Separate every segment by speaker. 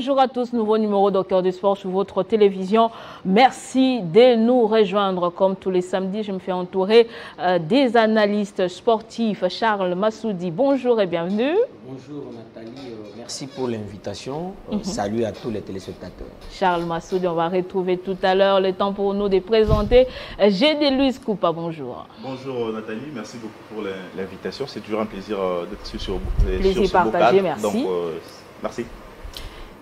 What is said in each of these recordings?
Speaker 1: Bonjour à tous, nouveau numéro de Cœur du Sport sur votre télévision. Merci de nous rejoindre. Comme tous les samedis, je me fais entourer euh, des analystes sportifs. Charles Massoudi, bonjour et bienvenue.
Speaker 2: Bonjour Nathalie, euh, merci pour l'invitation. Euh, mhm. Salut à tous les téléspectateurs.
Speaker 1: Charles Massoudi, on va retrouver tout à l'heure le temps pour nous de présenter Gédé Luis Coupa. Bonjour.
Speaker 3: Bonjour Nathalie, merci beaucoup pour l'invitation. C'est toujours un plaisir d'être sur, sur,
Speaker 1: plaisir sur partagé, merci.
Speaker 3: Donc, merci.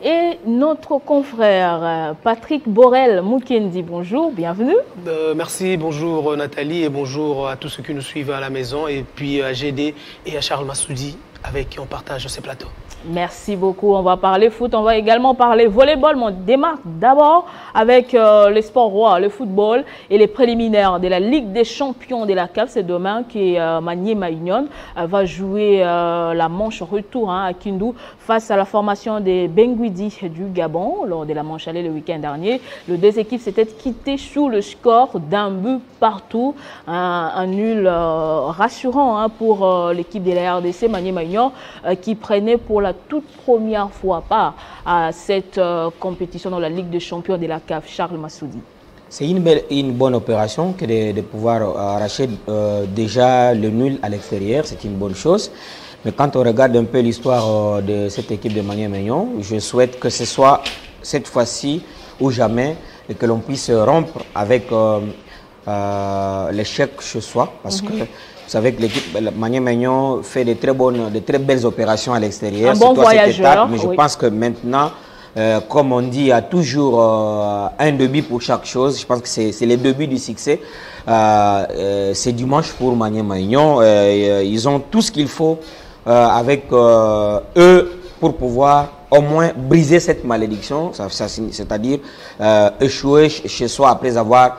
Speaker 1: Et notre confrère euh, Patrick Borel Moukendi, bonjour, bienvenue.
Speaker 4: Euh, merci, bonjour Nathalie et bonjour à tous ceux qui nous suivent à la maison et puis à GD et à Charles Massoudi avec qui on partage ces plateaux.
Speaker 1: Merci beaucoup. On va parler foot, on va également parler volleyball. on démarre d'abord avec euh, les sports rois, le football et les préliminaires de la Ligue des champions de la CAF. C'est demain que euh, Magné Maïnion euh, va jouer euh, la manche retour hein, à Kindu face à la formation des Benguidi du Gabon lors de la manche allée le week-end dernier. Les deux équipes s'étaient quittées sous le score d'un but partout. Un, nul rassurant hein, pour l'équipe de la RDC, Magné Maïnion, qui prenait pour la toute première fois part à cette euh, compétition dans la Ligue des champions de la CAF, Charles Massoudi
Speaker 2: C'est une, une bonne opération que de, pouvoir euh, arracher euh, déjà le nul à l'extérieur, c'est une bonne chose. Mais quand on regarde un peu l'histoire de cette équipe de Manier Maignan, je souhaite que ce soit cette fois-ci ou jamais et que l'on puisse rompre avec l'échec chez soi parce mhm. que vous savez que l'équipe Magné Magnon fait de très, bonnes, de très belles opérations à l'extérieur.
Speaker 1: Un bon voyageur.
Speaker 2: mais je pense que maintenant, euh, comme on dit, il y a toujours euh, un début pour chaque chose. Je pense que c'est le début du succès. Euh, c'est dimanche pour Magné Magnon. ils ont tout ce qu'il faut avec eux pour pouvoir au moins briser cette malédiction, c'est-à-dire échouer chez soi après avoir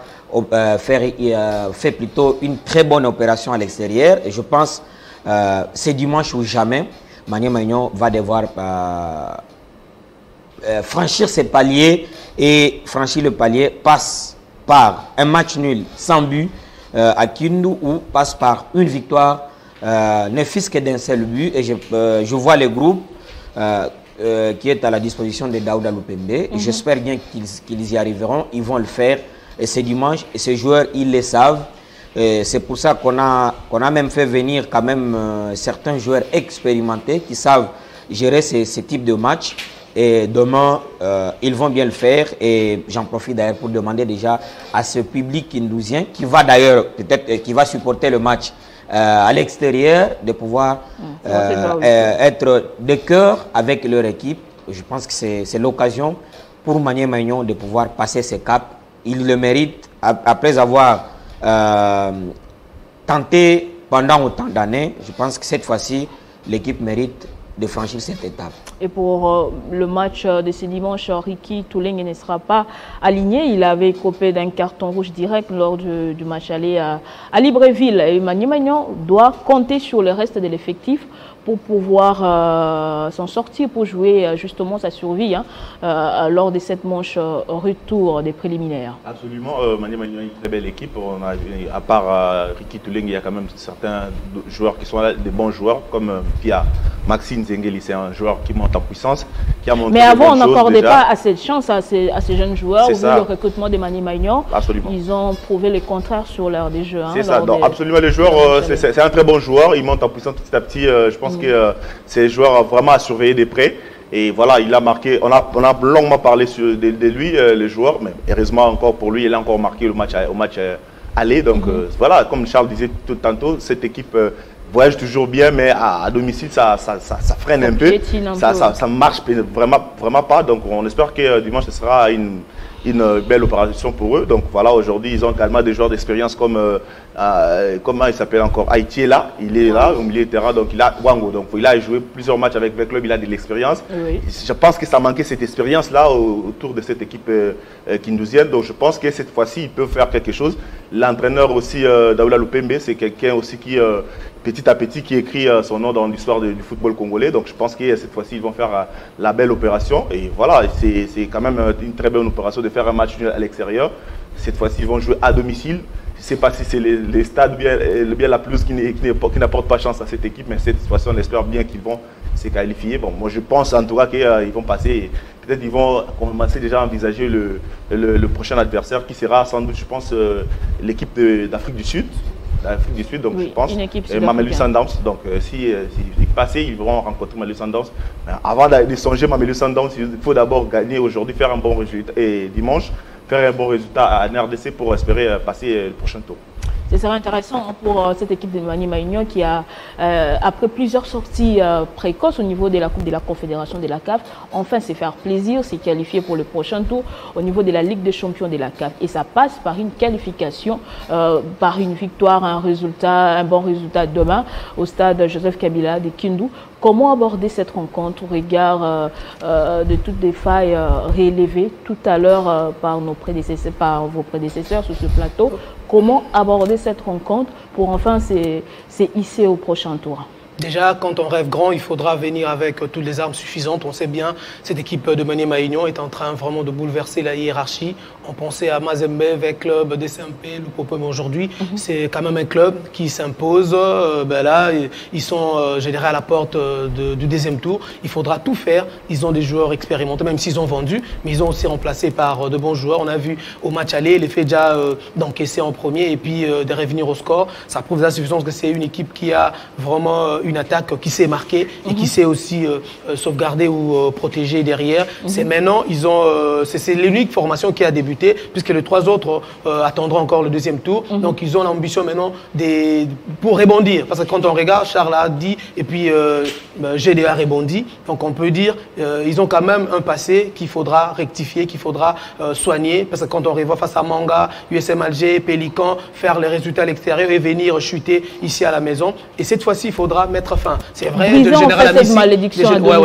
Speaker 2: faire, euh, fait plutôt une très bonne opération à l'extérieur. Et je pense euh, c'est dimanche ou jamais, Magné Magnon va devoir franchir ses paliers et franchir le palier passe par un match nul sans but à Kindu ou passe par une victoire ne fût que d'un seul but. Et je, je vois le groupe qui est à la disposition de Daouda Lupembe. Mhm. J'espère bien qu'ils y arriveront. Ils vont le faire et c'est dimanche. Et ces joueurs, ils le savent. C'est pour ça qu'on a, qu'on a même fait venir quand même euh, certains joueurs expérimentés qui savent gérer ces types de matchs. Et demain, euh, ils vont bien le faire. Et j'en profite d'ailleurs pour demander déjà à ce public indousien qui va d'ailleurs, peut-être, euh, qui va supporter le match à l'extérieur, de pouvoir mmh, être de cœur avec leur équipe. Je pense que c'est l'occasion pour Manier Magnon de pouvoir passer ses caps il le mérite après avoir euh, tenté pendant autant d'années. Je pense que cette fois-ci, l'équipe mérite de franchir cette étape.
Speaker 1: Et pour euh, le match euh, de ce dimanche, Ricky Touling ne sera pas aligné. Il avait copé d'un carton rouge direct lors du, match aller à, Libreville. Et Magnan doit compter sur le reste de l'effectif pour pouvoir euh, s'en sortir, pour jouer euh, justement sa survie hein, euh, lors de cette manche retour des préliminaires.
Speaker 3: Absolument, Mani Mani a une très belle équipe. On a, à part Ricky Touling, il y a quand même certains joueurs qui sont là, des bons joueurs, comme Pia Maxime Zengeli, c'est un joueur qui monte en puissance. Qui a montré
Speaker 1: Mais avant, on n'accordait pas assez de chance à ces, à ces jeunes joueurs. Vu le recrutement de Mani Magnon, ils ont prouvé le contraire sur l'heure des jeux. Hein,
Speaker 3: c'est ça, absolument. Les joueurs, c'est un très bon joueur. Il monte en puissance petit à petit. je pense que euh, c'est un joueur vraiment à surveiller de près. Et voilà, il a marqué, on a, on a longuement parlé sur, de, lui, euh, les joueurs, mais heureusement encore pour lui, il a encore marqué le match, au match euh, aller. Donc mhm. voilà, comme Charles disait tout tantôt, cette équipe voyage toujours bien, mais à, domicile, ça, ça, ça, freine un peu. ça, ça, ça, marche vraiment, vraiment pas. Donc on espère que dimanche, ce sera une, une belle opération pour eux. Donc voilà, aujourd'hui, ils ont également des joueurs d'expérience comme euh, comment il s'appelle encore? Haïti est là, il est là au milieu de terrain, donc il a Wango, donc il a joué plusieurs matchs avec le club, il a de l'expérience. Je pense que ça manquait cette expérience-là autour de cette équipe euh, euh, kindouzienne, donc je pense que cette fois-ci, il peut faire quelque chose. L'entraîneur aussi, euh, Daoula Lupembe, c'est quelqu'un aussi qui, petit à petit, qui écrit son nom dans l'histoire du football congolais, donc je pense que cette fois-ci, ils vont faire la belle opération. Et voilà, c'est quand même une très belle opération de faire un match à l'extérieur Cette fois-ci, ils vont jouer à domicile. Je ne sais pas si c'est les, stades bien, bien la plus qui, qui n'apporte pas chance à cette équipe, mais cette fois-ci, on espère bien qu'ils vont se qualifier. Bon, moi, je pense en tout cas qu'ils vont passer. Peut-être qu'ils vont commencer déjà à envisager le, le, prochain adversaire qui sera sans doute, je pense, l'équipe d'Afrique du Sud d'Afrique du Sud, donc je pense.
Speaker 1: Euh,
Speaker 3: Mamelu Sundowns. Donc euh, si, euh, si, ils vont rencontrer Mamelu Sundowns. avant de songer Mamelu Sundowns, il faut d'abord gagner aujourd'hui, faire un bon résultat et dimanche faire un bon résultat à NRDC pour espérer passer le prochain tour.
Speaker 1: Ce sera intéressant pour euh, cette équipe de Mani Maignan qui a, euh, après plusieurs sorties euh, précoces au niveau de la Coupe de la Confédération de la CAF, enfin s'est faire plaisir, s'est qualifié pour le prochain tour au niveau de la Ligue des champions de la CAF. Et ça passe par une qualification, par une victoire, un résultat, un bon résultat demain au stade Joseph Kabila de Kindu. Comment aborder cette rencontre au regard de toutes les failles relevées tout à l'heure par nos prédécesseurs, par vos prédécesseurs sur ce plateau? Comment aborder cette rencontre pour enfin se hisser au prochain tour
Speaker 4: Déjà, quand on rêve grand, il faudra venir avec toutes les armes suffisantes. On sait bien, cette équipe de Mané Maïgnon est en train vraiment de bouleverser la hiérarchie. On pensait à Mazembe avec club DCMP, le propos aujourd'hui. Mhm. C'est quand même un club qui s'impose. Euh, ben là, ils sont, euh, dirais, à la porte euh, du deuxième tour. Il faudra tout faire. Ils ont des joueurs expérimentés, même s'ils ont vendu, mais ils ont aussi remplacé par de bons joueurs. On a vu au match aller l'effet déjà d'encaisser en premier et puis de revenir au score. Ça prouve la suffisance que c'est une équipe qui a vraiment une attaque qui s'est marquée et qui mhm. s'est aussi euh, euh, sauvegardée ou euh, protégée derrière. Mhm. C'est maintenant, ils ont, c'est l'unique formation qui a débuté, puisque les trois autres attendront encore le deuxième tour. Mhm. Donc ils ont l'ambition maintenant des, pour rebondir. Parce que quand on regarde, Charles a dit, et puis ben, GDA rebondi. Donc on peut dire, ils ont quand même un passé qu'il faudra rectifier, qu'il faudra soigner. Parce que quand on revoit face à Manga, USM Alger, Pélican, faire les résultats à l'extérieur et venir chuter ici à la maison. Et cette fois-ci, il faudra mettre c'est vrai,
Speaker 1: le général Amissi,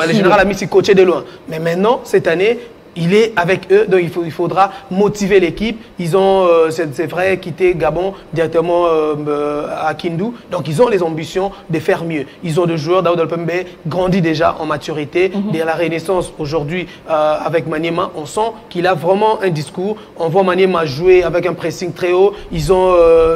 Speaker 4: le général Amissi coachait de loin. Mais maintenant, cette année, il est avec eux, donc il, faut, il faudra motiver l'équipe. Ils ont, euh, c'est vrai, quitté Gabon directement euh, euh, à Kindu, donc ils ont les ambitions de faire mieux. Ils ont des joueurs, Daoud Alpembe grandit déjà en maturité. Mm -hmm. la Renaissance aujourd'hui avec Maniema, on sent qu'il a vraiment un discours. On voit Maniema jouer avec un pressing très haut. Ils ont,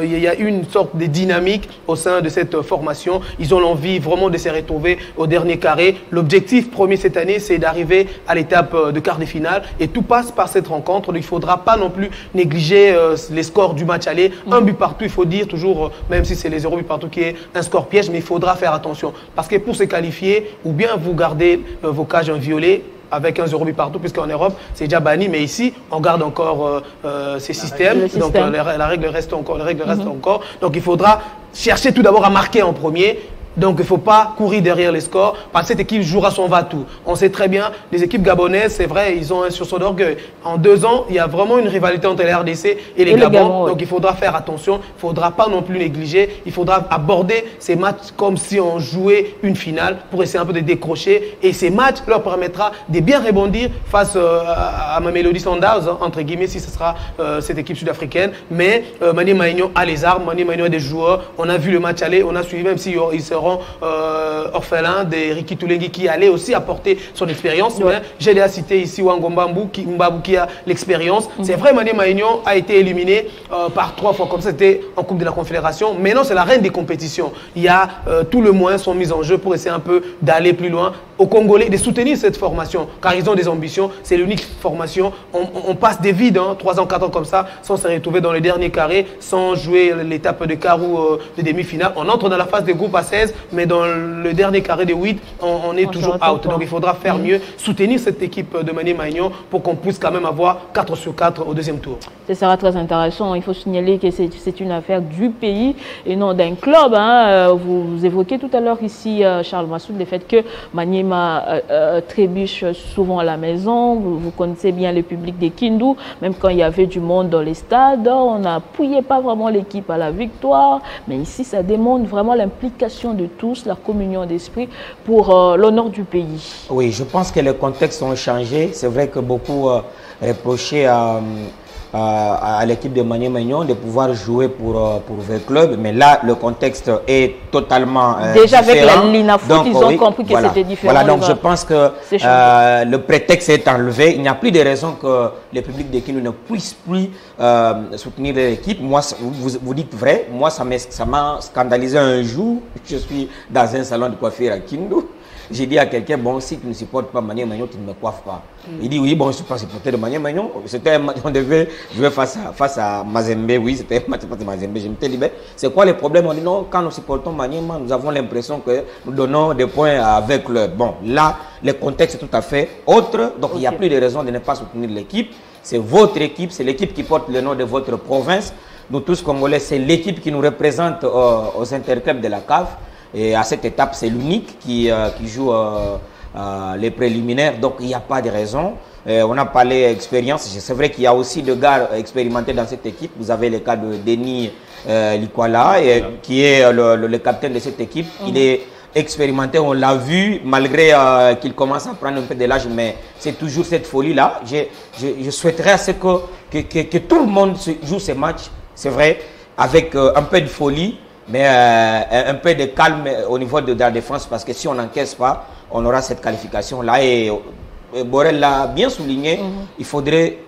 Speaker 4: il y a une sorte de dynamique au sein de cette formation. Ils ont l'envie vraiment de se retrouver au dernier carré. L'objectif premier cette année, c'est d'arriver à l'étape de quart de finale et tout passe par cette rencontre. il ne faudra pas non plus négliger euh, les scores du match aller. Mhm. Un but partout, il faut dire toujours, euh, même si c'est les zéro buts partout qui est un score piège, mais il faudra faire attention. Parce que pour se qualifier, ou bien vous gardez euh, vos cages inviolées, avec un zéro but partout, puisqu'en Europe, c'est déjà banni, mais ici, on garde encore ces systèmes. Donc, la, règle reste encore. La règle reste mhm. encore. Donc, il faudra chercher tout d'abord à marquer en premier donc il ne faut pas courir derrière les scores parce que cette équipe jouera son va-tout. On sait très bien, les équipes gabonaises, c'est vrai, ils ont un sursaut d'orgueil. En deux ans, il y a vraiment une rivalité entre les RDC et les Gabons. Donc il faudra faire attention, il ne faudra pas non plus négliger. Il faudra aborder ces matchs comme si on jouait une finale pour essayer un peu de décrocher. Et ces matchs leur permettra de bien rebondir face euh, à ma Mélodie Sanders, hein, entre guillemets, si ce sera euh, cette équipe sud-africaine. Mais euh, Mani Maignon a les armes, Mani Maignon a des joueurs. On a vu le match aller, on a suivi, même s'ils si seront euh, orphelin de Ricky Toulengi qui allait aussi apporter son expérience. J'ai déjà cité ici Wangomba qui, qui a l'expérience. Mhm. C'est vrai, Mané Maignon a été éliminé euh, par trois fois comme c'était en Coupe de la Confédération. Maintenant, c'est la reine des compétitions. Il y a euh, tout le moyen sont mis en jeu pour essayer un peu d'aller plus loin. Aux Congolais de soutenir cette formation car ils ont des ambitions. C'est l'unique formation. On, passe des vides, hein, 3 ans, 4 ans comme ça, sans se retrouver dans le dernier carré, sans jouer l'étape de quart ou de demi-finale. On entre dans la phase des groupes à 16 mais dans le dernier carré de 8, on, est toujours out. Donc il faudra faire mieux, soutenir cette équipe de Mané Magnon pour qu'on puisse quand même avoir 4 sur 4 au deuxième tour.
Speaker 1: Ce sera très intéressant. Il faut signaler que c'est une affaire du pays et non d'un club. Hein. Euh, vous, évoquez tout à l'heure ici, euh, Charles Massoud, le fait que Maniema euh, trébuche souvent à la maison. Vous, connaissez bien le public des Kindu. Même quand il y avait du monde dans les stades, on n'appuyait pas vraiment l'équipe à la victoire. Mais ici, ça démontre vraiment l'implication de tous, la communion d'esprit pour euh, l'honneur du pays.
Speaker 2: Oui, je pense que les contextes ont changé. C'est vrai que beaucoup euh, reprochaient à, à l'équipe de Manier Magnon de pouvoir jouer pour, pour le club. Mais là, le contexte est totalement
Speaker 1: Déjà
Speaker 2: différent.
Speaker 1: avec la Lina Foot, ils ont compris que c'était différent.
Speaker 2: Voilà, donc je pense que le prétexte est enlevé. Il n'y a plus de raison que le public de Kindu ne puisse plus soutenir l'équipe. Moi, vous, vous dites vrai, moi ça m'a scandalisé un jour. Je suis dans un salon de coiffure à Kindu. J'ai dit à quelqu'un, bon, si tu ne supportes pas Manier Magnon, tu ne me coiffes pas. Mm. Il dit, oui, bon, je ne suis pas supporter de Manier Magnon. C'était un match, on devait jouer face à, face à Mazembe, oui, c'était un match face à Mazembe. Je me suis dit, c'est quoi le problème On dit, non, quand nous supportons Manier nous avons l'impression que nous donnons des points avec le... Bon, là, le contexte est tout à fait autre, donc il n'y a plus de raison de ne pas soutenir l'équipe. C'est votre équipe, c'est l'équipe qui porte le nom de votre province. Nous tous Congolais, c'est l'équipe qui nous représente euh, aux interclubs de la CAF. Et à cette étape, c'est l'unique qui, euh, qui, joue euh, les préliminaires. Donc, il n'y a pas de raison. on a parlé expérience. C'est vrai qu'il y a aussi de gars expérimentés dans cette équipe. Vous avez le cas de Denis Likwala, et, qui est le, le, capitaine de cette équipe. Il mhm. est expérimenté, on l'a vu, malgré qu'il commence à prendre un peu de l'âge, mais c'est toujours cette folie-là. Je, je, souhaiterais à ce que, que, que, tout le monde joue ces matchs, c'est vrai, avec un peu de folie, mais euh, un peu de calme au niveau de, la défense parce que si on n'encaisse pas, on aura cette qualification-là. Et, Borel l'a bien souligné, mhm. il faudrait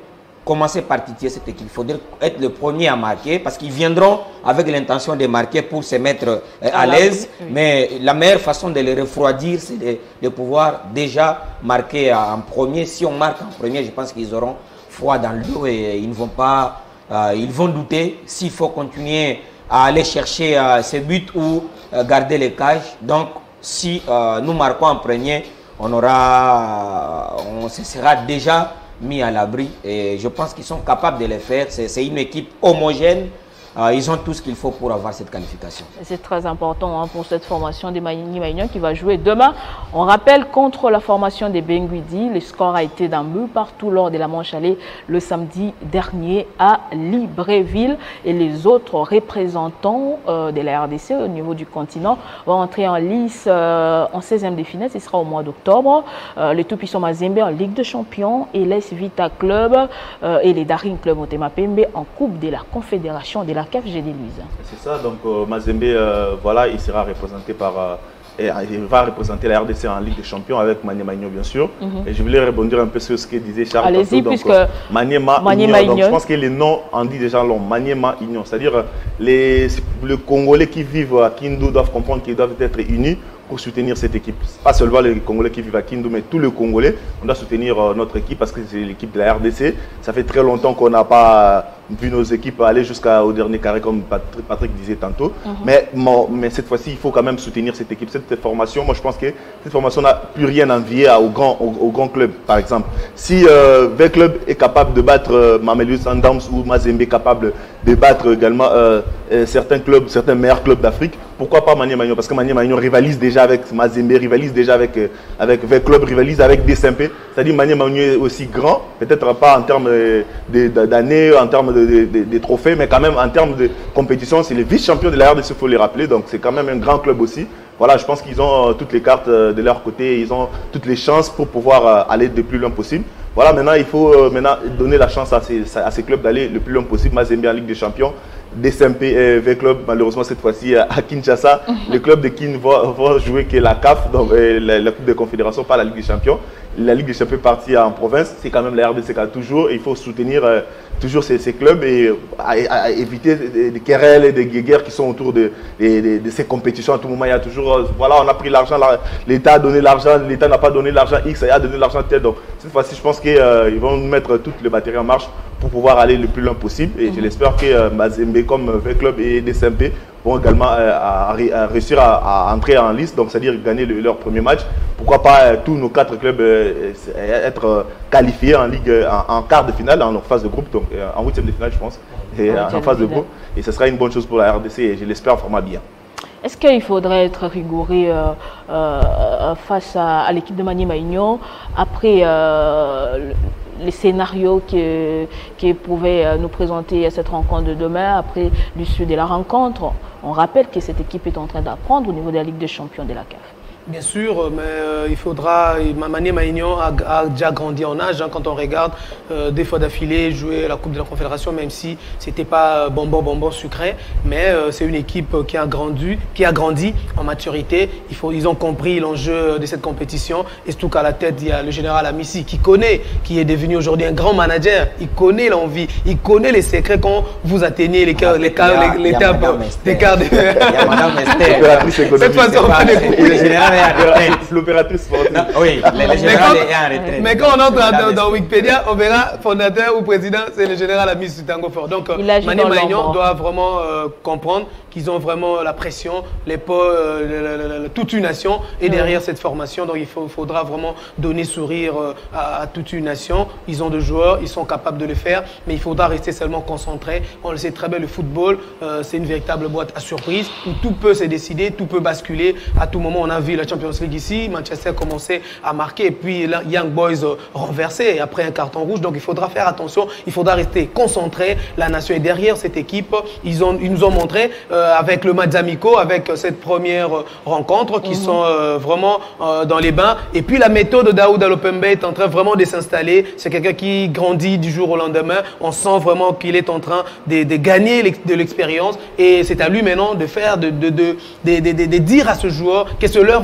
Speaker 2: commencer par titiller cette équipe. Il faudrait être le premier à marquer parce qu'ils viendront avec l'intention de marquer pour se mettre euh, à, l'aise. Mais la meilleure façon de les refroidir, c'est de, pouvoir déjà marquer en premier. Si on marque en premier, je pense qu'ils auront froid dans le dos et ils ne vont pas, euh, ils vont douter s'il faut continuer à aller chercher euh, ses buts ou euh, garder les cages. Donc, si euh, nous marquons en premier, on aura, on se sera déjà mis à l'abri. Et je pense qu'ils sont capables de le faire. C'est une équipe homogène ah, ils ont tout ce qu'il faut pour avoir cette qualification.
Speaker 1: C'est très important hein, pour cette formation des Maïniens qui va jouer demain. On rappelle contre la formation des Benguidi, le score a été d'un but partout lors de la manche allée le samedi dernier à Libreville. Et les autres représentants euh, de la RDC au niveau du continent vont entrer en lice euh, en 16e de finale. Ce sera au mois d'octobre. Euh, les tout-puissants Mazembe en Ligue de Champions et les Vita Club et les Daring Club Motema Pembe en Coupe de la Confédération de la CAF
Speaker 3: C'est ça, donc euh, Mazembe, euh, voilà, il sera représenté par... Euh, et, il va représenter la RDC en Ligue des Champions avec Manie Magno, bien sûr. Mhm. Et je voulais rebondir un peu sur ce que disait Charles.
Speaker 1: Allez-y, puisque
Speaker 3: Maniema, Donc, je pense que les noms en dit déjà long. Maniema Union. C'est-à-dire les, les Congolais qui vivent à Kindu doivent comprendre qu'ils doivent être unis pour soutenir cette équipe. Pas seulement les Congolais qui vivent à Kindu, mais tous les Congolais. On doit soutenir euh, notre équipe parce que c'est l'équipe de la RDC. Ça fait très longtemps qu'on n'a pas vu nos équipes aller jusqu'au dernier carré, comme Patrick, disait tantôt. Mhm. mais, mais cette fois-ci, il faut quand même soutenir cette équipe. Cette formation, moi je pense que cette formation n'a plus rien à envier au grand, au, grand club, par exemple. Si euh, club est capable de battre euh, Sundowns ou Mazembe est capable de battre également euh, euh, certains clubs, certains meilleurs clubs d'Afrique, pourquoi pas Mania Magnon Parce que Mania Magnon rivalise déjà avec Mazembe, rivalise déjà avec, euh, avec Club, rivalise avec DSMP. C'est-à-dire Mania Magnon est aussi grand, peut-être pas en termes d'années, en termes de, trophées, mais quand même en termes de compétition, c'est le vice-champion de la RDC, il faut les rappeler. Donc c'est quand même un grand club aussi. Voilà, je pense qu'ils ont toutes les cartes de leur côté, ils ont toutes les chances pour pouvoir aller le plus loin possible. Voilà, maintenant il faut maintenant donner la chance à ces, à ces clubs d'aller le plus loin possible. Mazembe en Ligue des Champions, DSMP V Club, malheureusement cette fois-ci à Kinshasa. le club de Kin va, jouer que la CAF, donc la, Coupe de Confédération, pas la Ligue des Champions. La Ligue des Champions est partie en province, c'est quand même la RDC a toujours. Il faut soutenir euh, toujours ces, clubs et éviter des, querelles et des guerres qui sont autour de, ces compétitions. À tout moment, il y a toujours, euh, voilà, on a pris l'argent, l'État a donné l'argent, l'État n'a pas donné l'argent X, il a donné l'argent tel. Donc cette fois-ci, je pense qu'ils euh, vont mettre toutes les batteries en marche pour pouvoir aller le plus loin possible. Et je mhm. l'espère que Mazembe comme V-Club et DSMP vont également euh, réussir à, entrer en liste, donc c'est-à-dire gagner leur premier match. Pourquoi pas euh, tous nos quatre clubs euh, être qualifiés en ligue, en, quart de finale, en phase de groupe, donc en huitième de finale, je pense, et en phase de groupe. Et ce sera une bonne chose pour la RDC et je l'espère vraiment bien.
Speaker 1: Est-ce qu'il faudrait être rigoureux face à, l'équipe de Mani Maignon après les scénarios que, qui pouvaient nous présenter à cette rencontre de demain, après l'issue de la rencontre on rappelle que cette équipe est en train d'apprendre au niveau de la Ligue des champions de la CAF.
Speaker 4: Bien sûr, mais euh, il faudra. Mamani Maignan a, a, déjà grandi en âge hein, quand on regarde euh, des fois d'affilée jouer la Coupe de la Confédération, même si c'était pas bonbon bonbon sucré. Mais euh, c'est une équipe qui a grandi, qui a grandi en maturité. Il faut, ils ont compris l'enjeu de cette compétition. Et surtout qu'à la tête, il y a le général Amissi qui connaît, qui est devenu aujourd'hui un grand manager. Il connaît l'envie, il connaît les secrets quand vous atteignez les cœurs, les cœurs, les, les
Speaker 2: les
Speaker 4: quarts de. Cette on va.
Speaker 2: Le général retraite.
Speaker 3: L'opératrice sportive.
Speaker 2: Oui, le,
Speaker 4: Mais
Speaker 2: général
Speaker 4: quand,
Speaker 2: est en retraite.
Speaker 4: mais quand on entre dans. Wikipédia, on verra fondateur ou président, c'est le général Amis Tango Fort. Donc, euh, Mané Maignan doit vraiment euh, comprendre qu'ils ont vraiment la pression, les euh, le- le- le- le- toute une nation est derrière cette formation. Donc, il faut- faudra vraiment donner sourire euh, à, à toute une nation. Ils ont des joueurs, ils sont capables de le faire, mais il faudra rester seulement concentré. On le sait très bien, le football, euh, c'est une véritable boîte à surprise où tout peut se décider, tout peut basculer. À tout moment, on a vu la Champions League ici, Manchester commençait à marquer, et puis là, Young Boys euh, renversé après un carton rouge. Donc, il faudra faire attention, il faudra rester concentré. La nation est derrière cette équipe. Ils, ont, ils nous ont montré euh, avec le match amico, avec cette première euh, rencontre, qui sont euh, vraiment dans les bains. Et puis, la méthode de Daoud Alopembe est en train vraiment de s'installer. C'est quelqu'un qui grandit du jour au lendemain. On sent vraiment qu'il est en train de, de gagner de l'expérience. Et c'est à lui maintenant de faire, de, dire à ce joueur que c'est leur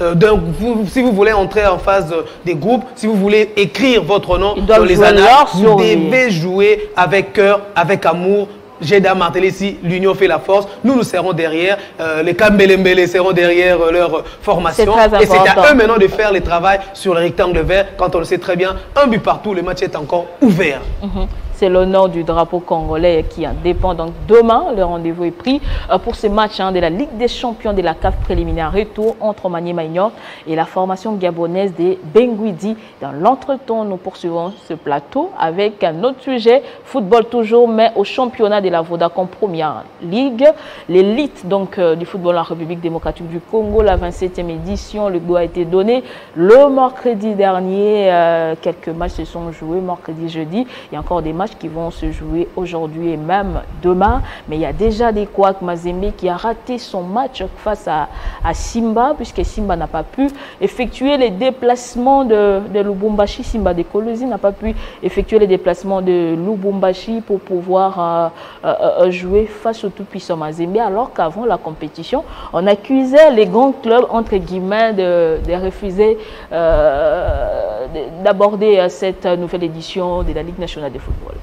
Speaker 4: Euh, vous- si vous voulez entrer en phase euh, des groupes, si vous voulez écrire votre nom dans les annales, vous devez jouer avec cœur, avec amour. J'ai martelé ici, l'union fait la force. Nous, nous serons derrière. Euh, les Kambelembele seront derrière leur formation. Et c'est à eux maintenant de faire le travail sur le rectangle vert. Quand on le sait très bien, un but partout, le match est encore ouvert.
Speaker 1: Mhm. C'est l'honneur du drapeau congolais qui en dépend. Donc demain, le rendez-vous est pris euh, pour ce match hein, de la Ligue des champions de la CAF préliminaire retour entre Manier Maignan et la formation gabonaise des Benguidi. Dans l'entretemps, nous poursuivons ce plateau avec un autre sujet, football toujours, mais au championnat de la Vodacom Première Ligue. L'élite donc euh, du football en République démocratique du Congo, la 27e édition, le go a été donné le mercredi dernier. euh, quelques matchs se sont joués, mercredi, jeudi. Il y a encore des matchs qui vont se jouer aujourd'hui et même demain. Mais il y a déjà des couacs. Mazembe qui a raté son match face à, à Simba, puisque Simba n'a pas pu effectuer les déplacements de, de Lubumbashi. Simba de Kolosi n'a pas pu effectuer les déplacements de Lubumbashi pour pouvoir euh, euh, euh, jouer face au tout-puissant Mazembe, alors qu'avant la compétition, on accusait les grands clubs, entre guillemets, de, de refuser de- d'aborder cette nouvelle édition de la Ligue nationale de football.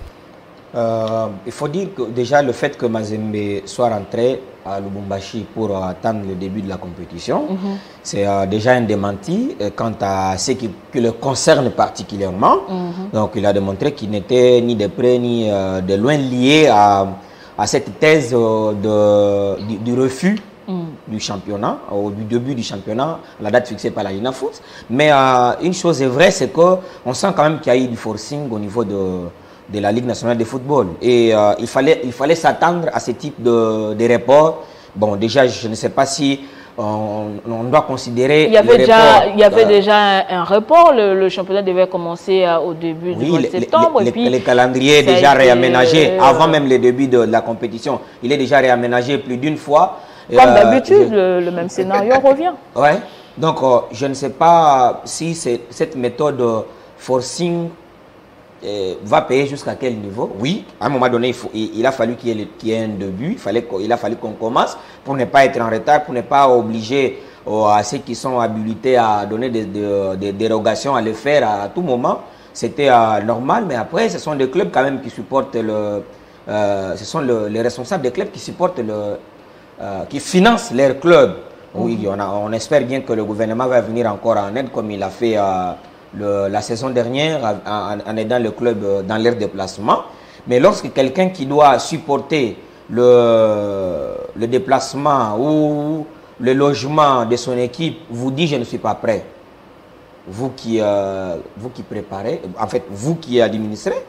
Speaker 2: Euh, il faut dire que déjà le fait que Mazembe soit rentré à Lubumbashi pour euh, attendre le début de la compétition, c'est euh, déjà un démenti quant à ce qui, qui le concerne particulièrement. Donc il a démontré qu'il n'était ni de près ni euh, de loin lié à, à cette thèse de, du, du refus du championnat, au du début du championnat, la date fixée par la Foot. Mais euh, une chose est vraie, c'est qu'on sent quand même qu'il y a eu du forcing au niveau de, de la Ligue nationale de football. Et euh, il fallait, il fallait s'attendre à ce type de, de report. Bon, déjà, je ne sais pas si on, on doit considérer.
Speaker 1: Il y avait déjà,
Speaker 2: report,
Speaker 1: il y avait
Speaker 2: euh,
Speaker 1: déjà un, un report. Le, le championnat devait commencer euh, au début du mois de septembre.
Speaker 2: le-
Speaker 1: et puis,
Speaker 2: le calendrier est déjà
Speaker 1: été,
Speaker 2: réaménagé
Speaker 1: euh,
Speaker 2: avant même le début de la compétition. Il est déjà réaménagé plus d'une fois.
Speaker 1: Comme d'habitude,
Speaker 2: je-
Speaker 1: le, le même scénario revient.
Speaker 2: Ouais. Donc, je ne sais pas si cette méthode forcing va payer jusqu'à quel niveau? Oui, à un moment donné, il, faut- il- il a fallu qu'il y, ait y un début. Il, fallait il a fallu qu'on commence pour ne pas être en retard, pour ne pas obliger euh, à ceux qui sont habilités à donner des, des- des dérogations à le faire à, tout moment. C'était euh, normal, mais après, ce sont des clubs quand même qui supportent le. euh, ce sont le- les responsables des clubs qui supportent le, euh, qui financent leurs clubs. Oui, on, a- on espère bien que le gouvernement va venir encore en aide comme il a fait euh, la saison dernière en, en- aidant le club euh, dans leur déplacement. Mais lorsque quelqu'un qui doit supporter le, le déplacement ou le logement de son équipe vous dit je ne suis pas prêt, vous qui, euh, vous qui préparez, en fait, vous qui administrez,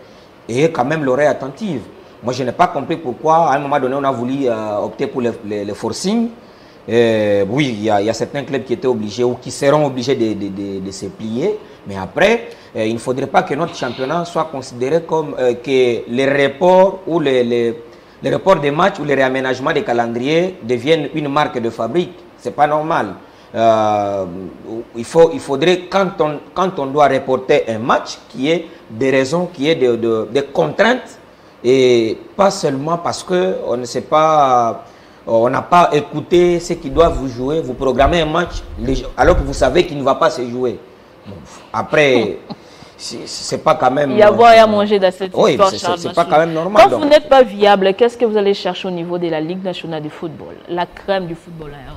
Speaker 2: ayez quand même l'oreille attentive. Moi, je n'ai pas compris pourquoi, à un moment donné, on a voulu euh, opter pour le, le- forcing. Oui, il y, a, certains clubs qui étaient obligés ou qui seront obligés de- de- de se plier. Mais après, euh, il ne faudrait pas que notre championnat soit considéré comme euh, que les reports ou les, les, les des matchs ou les réaménagements des calendriers deviennent une marque de fabrique. C'est pas normal. euh, il, faut, il faudrait, quand on, quand on doit reporter un match, qui ait des raisons, qui ait des de, des contraintes, et pas seulement parce qu'on ne sait pas, on n'a pas écouté ce qui doivent vous jouer, vous programmez un match, alors que vous savez qu'il ne va pas se jouer. Après, c'est pas quand même.
Speaker 1: Il y a à boire et à manger dans cette
Speaker 2: oui,
Speaker 1: histoire.
Speaker 2: c'est pas quand même normal.
Speaker 1: Quand vous n'êtes pas viable, qu'est-ce que vous allez chercher au niveau de la Ligue nationale de football, la crème du football à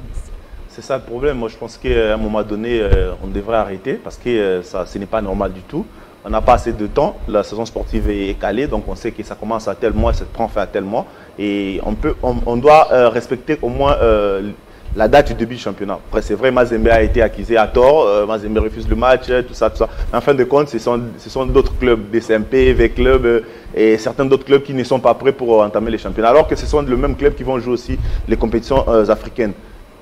Speaker 3: c'est ça le problème. Moi, je pense qu'à un moment donné, euh, on devrait arrêter parce que euh, ça, ce n'est pas normal du tout. On n'a pas assez de temps. La saison sportive est calée, donc on sait que ça commence à tel mois, ça prend fin à tel mois. Et on, peut, on, doit euh, respecter au moins la date du début du championnat. Après, c'est vrai, Mazembe a été accusé à tort. Mazembe refuse le match, tout ça, tout ça. En fin de compte, ce sont, d'autres clubs, DCMP, V-Club et certains d'autres clubs qui ne sont pas prêts pour entamer les championnats. Alors que ce sont le même club qui vont jouer aussi les compétitions africaines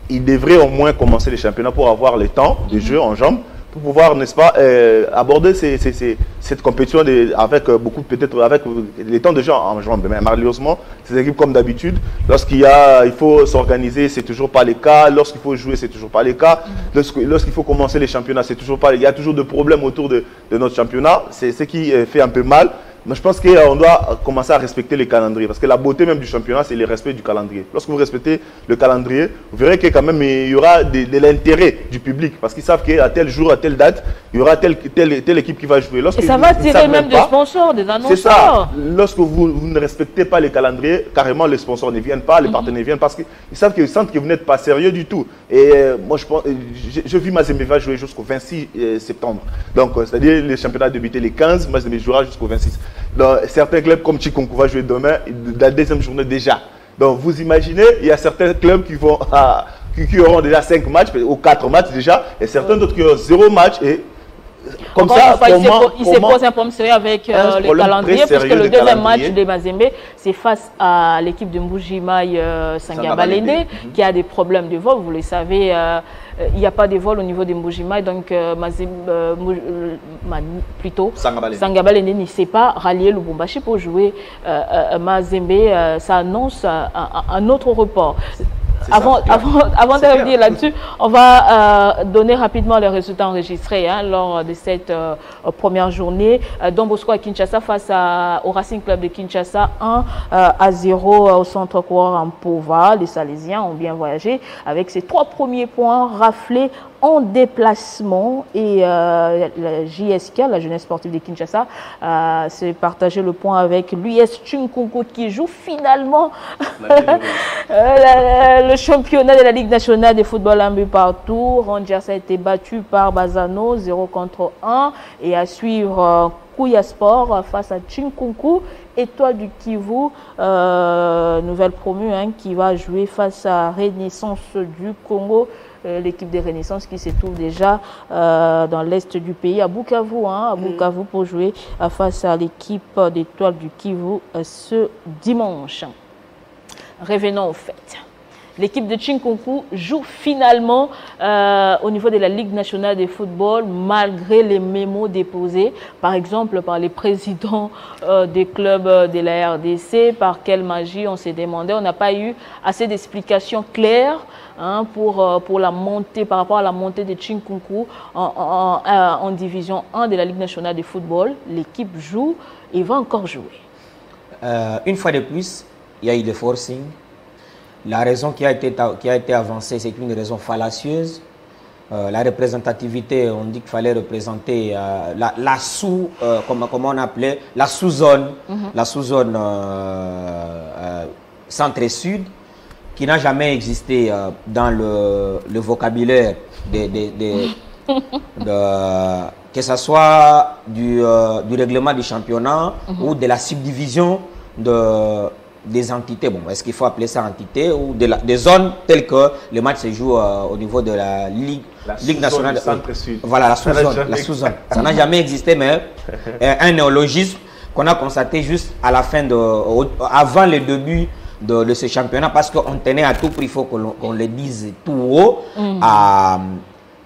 Speaker 3: il devrait au moins commencer les championnats pour avoir le temps de jeu en jambes, pour pouvoir, n'est-ce pas, euh, aborder cette compétition avec euh, beaucoup, peut-être avec les temps de jeu en jambes. Mais malheureusement, ces équipes, comme d'habitude, lorsqu'il y a, il faut s'organiser, c'est toujours pas le cas. Lorsqu'il faut jouer, c'est toujours pas le cas. Lorsqu'il faut commencer les championnats, c'est toujours pas. Il y a toujours des problèmes autour de, de notre championnat. C'est ce qui euh, fait un peu mal. Mais je pense qu'on doit commencer à respecter les calendriers. Parce que la beauté même du championnat, c'est le respect du calendrier. Lorsque vous respectez le calendrier, vous verrez que quand même, il y aura de, l'intérêt du public. Parce qu'ils savent qu'à tel jour, à telle date, il y aura telle, telle, équipe qui va jouer.
Speaker 1: Et ça va tirer même, des sponsors, des annonceurs. C'est ça.
Speaker 3: Lorsque vous, ne respectez pas les calendriers, carrément, les sponsors ne viennent pas, les mhm. partenaires viennent parce qu'ils savent qu'ils sentent que vous n'êtes pas sérieux du tout. Et euh, moi, je pense, je, je vis va jouer jusqu'au 26 euh, septembre. Donc, euh, c'est-à-dire, les championnats débuté les 15, Mazembe jouera jusqu'au 26 certains clubs comme Chikonkou va jouer demain, la deuxième journée déjà. Donc vous imaginez, il y a certains clubs qui, vont, ah, qui, auront déjà 5 matchs ou 4 matchs déjà, et certains d'autres qui auront 0 match et
Speaker 1: comme ça, il s'est posé un problème sérieux avec euh, le calendrier, parce que le deuxième match de Mazembe, c'est face à l'équipe de Mbujimaï euh, Sangabalende, mhm. qui a des problèmes de vol. Vous le savez, euh, euh, il n'y a pas de vol au niveau de Mbujimaï, donc euh, euh, plutôt Sangabalende ne sait pas rallier Lubumbashi pour jouer Mazembe. ça annonce un autre report. Avant, avant, avant, de revenir là-dessus, on va euh, donner rapidement les résultats enregistrés hein, lors de cette euh, première journée. Euh, Don Bosco à Kinshasa face à, au Racing Club de Kinshasa 1 à 0 au centre coureur en Pova. Les Salésiens ont bien voyagé avec ces trois premiers points raflés en déplacement et euh, la JSK, la jeunesse sportive de Kinshasa, euh, s'est partagé le point avec l'US Chunkunku qui joue finalement euh, le championnat de la Ligue nationale de football en but partout. Rangers a été battu par Bazano 0 contre 1 et à suivre Kouya Sport face à Chinkunku, étoile du Kivu, euh, nouvelle promue hein, qui va jouer face à Renaissance du Congo. Euh, l'équipe de Renaissance qui se trouve déjà euh, dans l'est du pays, à Bukavu, hein, à mm. Bukavu pour jouer euh, face à l'équipe d'étoiles du Kivu ce dimanche. Revenons au fait l'équipe de Chinkonku joue finalement au niveau de la Ligue nationale de football malgré les mémos déposés, par exemple par les présidents des clubs de la RDC. Par quelle magie on s'est demandé On n'a pas eu assez d'explications claires Hein, pour, euh, pour la montée, par rapport à la montée de Chinkunku en, en, division 1 de la Ligue nationale de football. L'équipe joue et va encore jouer.
Speaker 2: Euh, une fois de plus, il y a eu le forcing. La raison qui a été, qui a été avancée, c'est une raison fallacieuse. Euh, la représentativité, on dit qu'il fallait représenter la, la, sous, comment, comment, on appelait, la sous-zone, mhm. la sous-zone centre-sud qui n'a jamais existé euh, dans le, le vocabulaire des, des, des de, que ce soit du, euh, du, règlement du championnat mhm. ou de la subdivision de, des entités. Bon, est-ce qu'il faut appeler ça entité ou de la, des zones telles que le match se joue euh, au niveau de la Ligue, Ligue nationale. Voilà, la sous-zone. La sous-zone. ça n'a jamais existé, mais un néologisme qu'on a constaté juste à la fin de, avant le début de, ce championnat parce qu'on tenait à tout prix, il faut qu'on le dise tout haut, mm. à,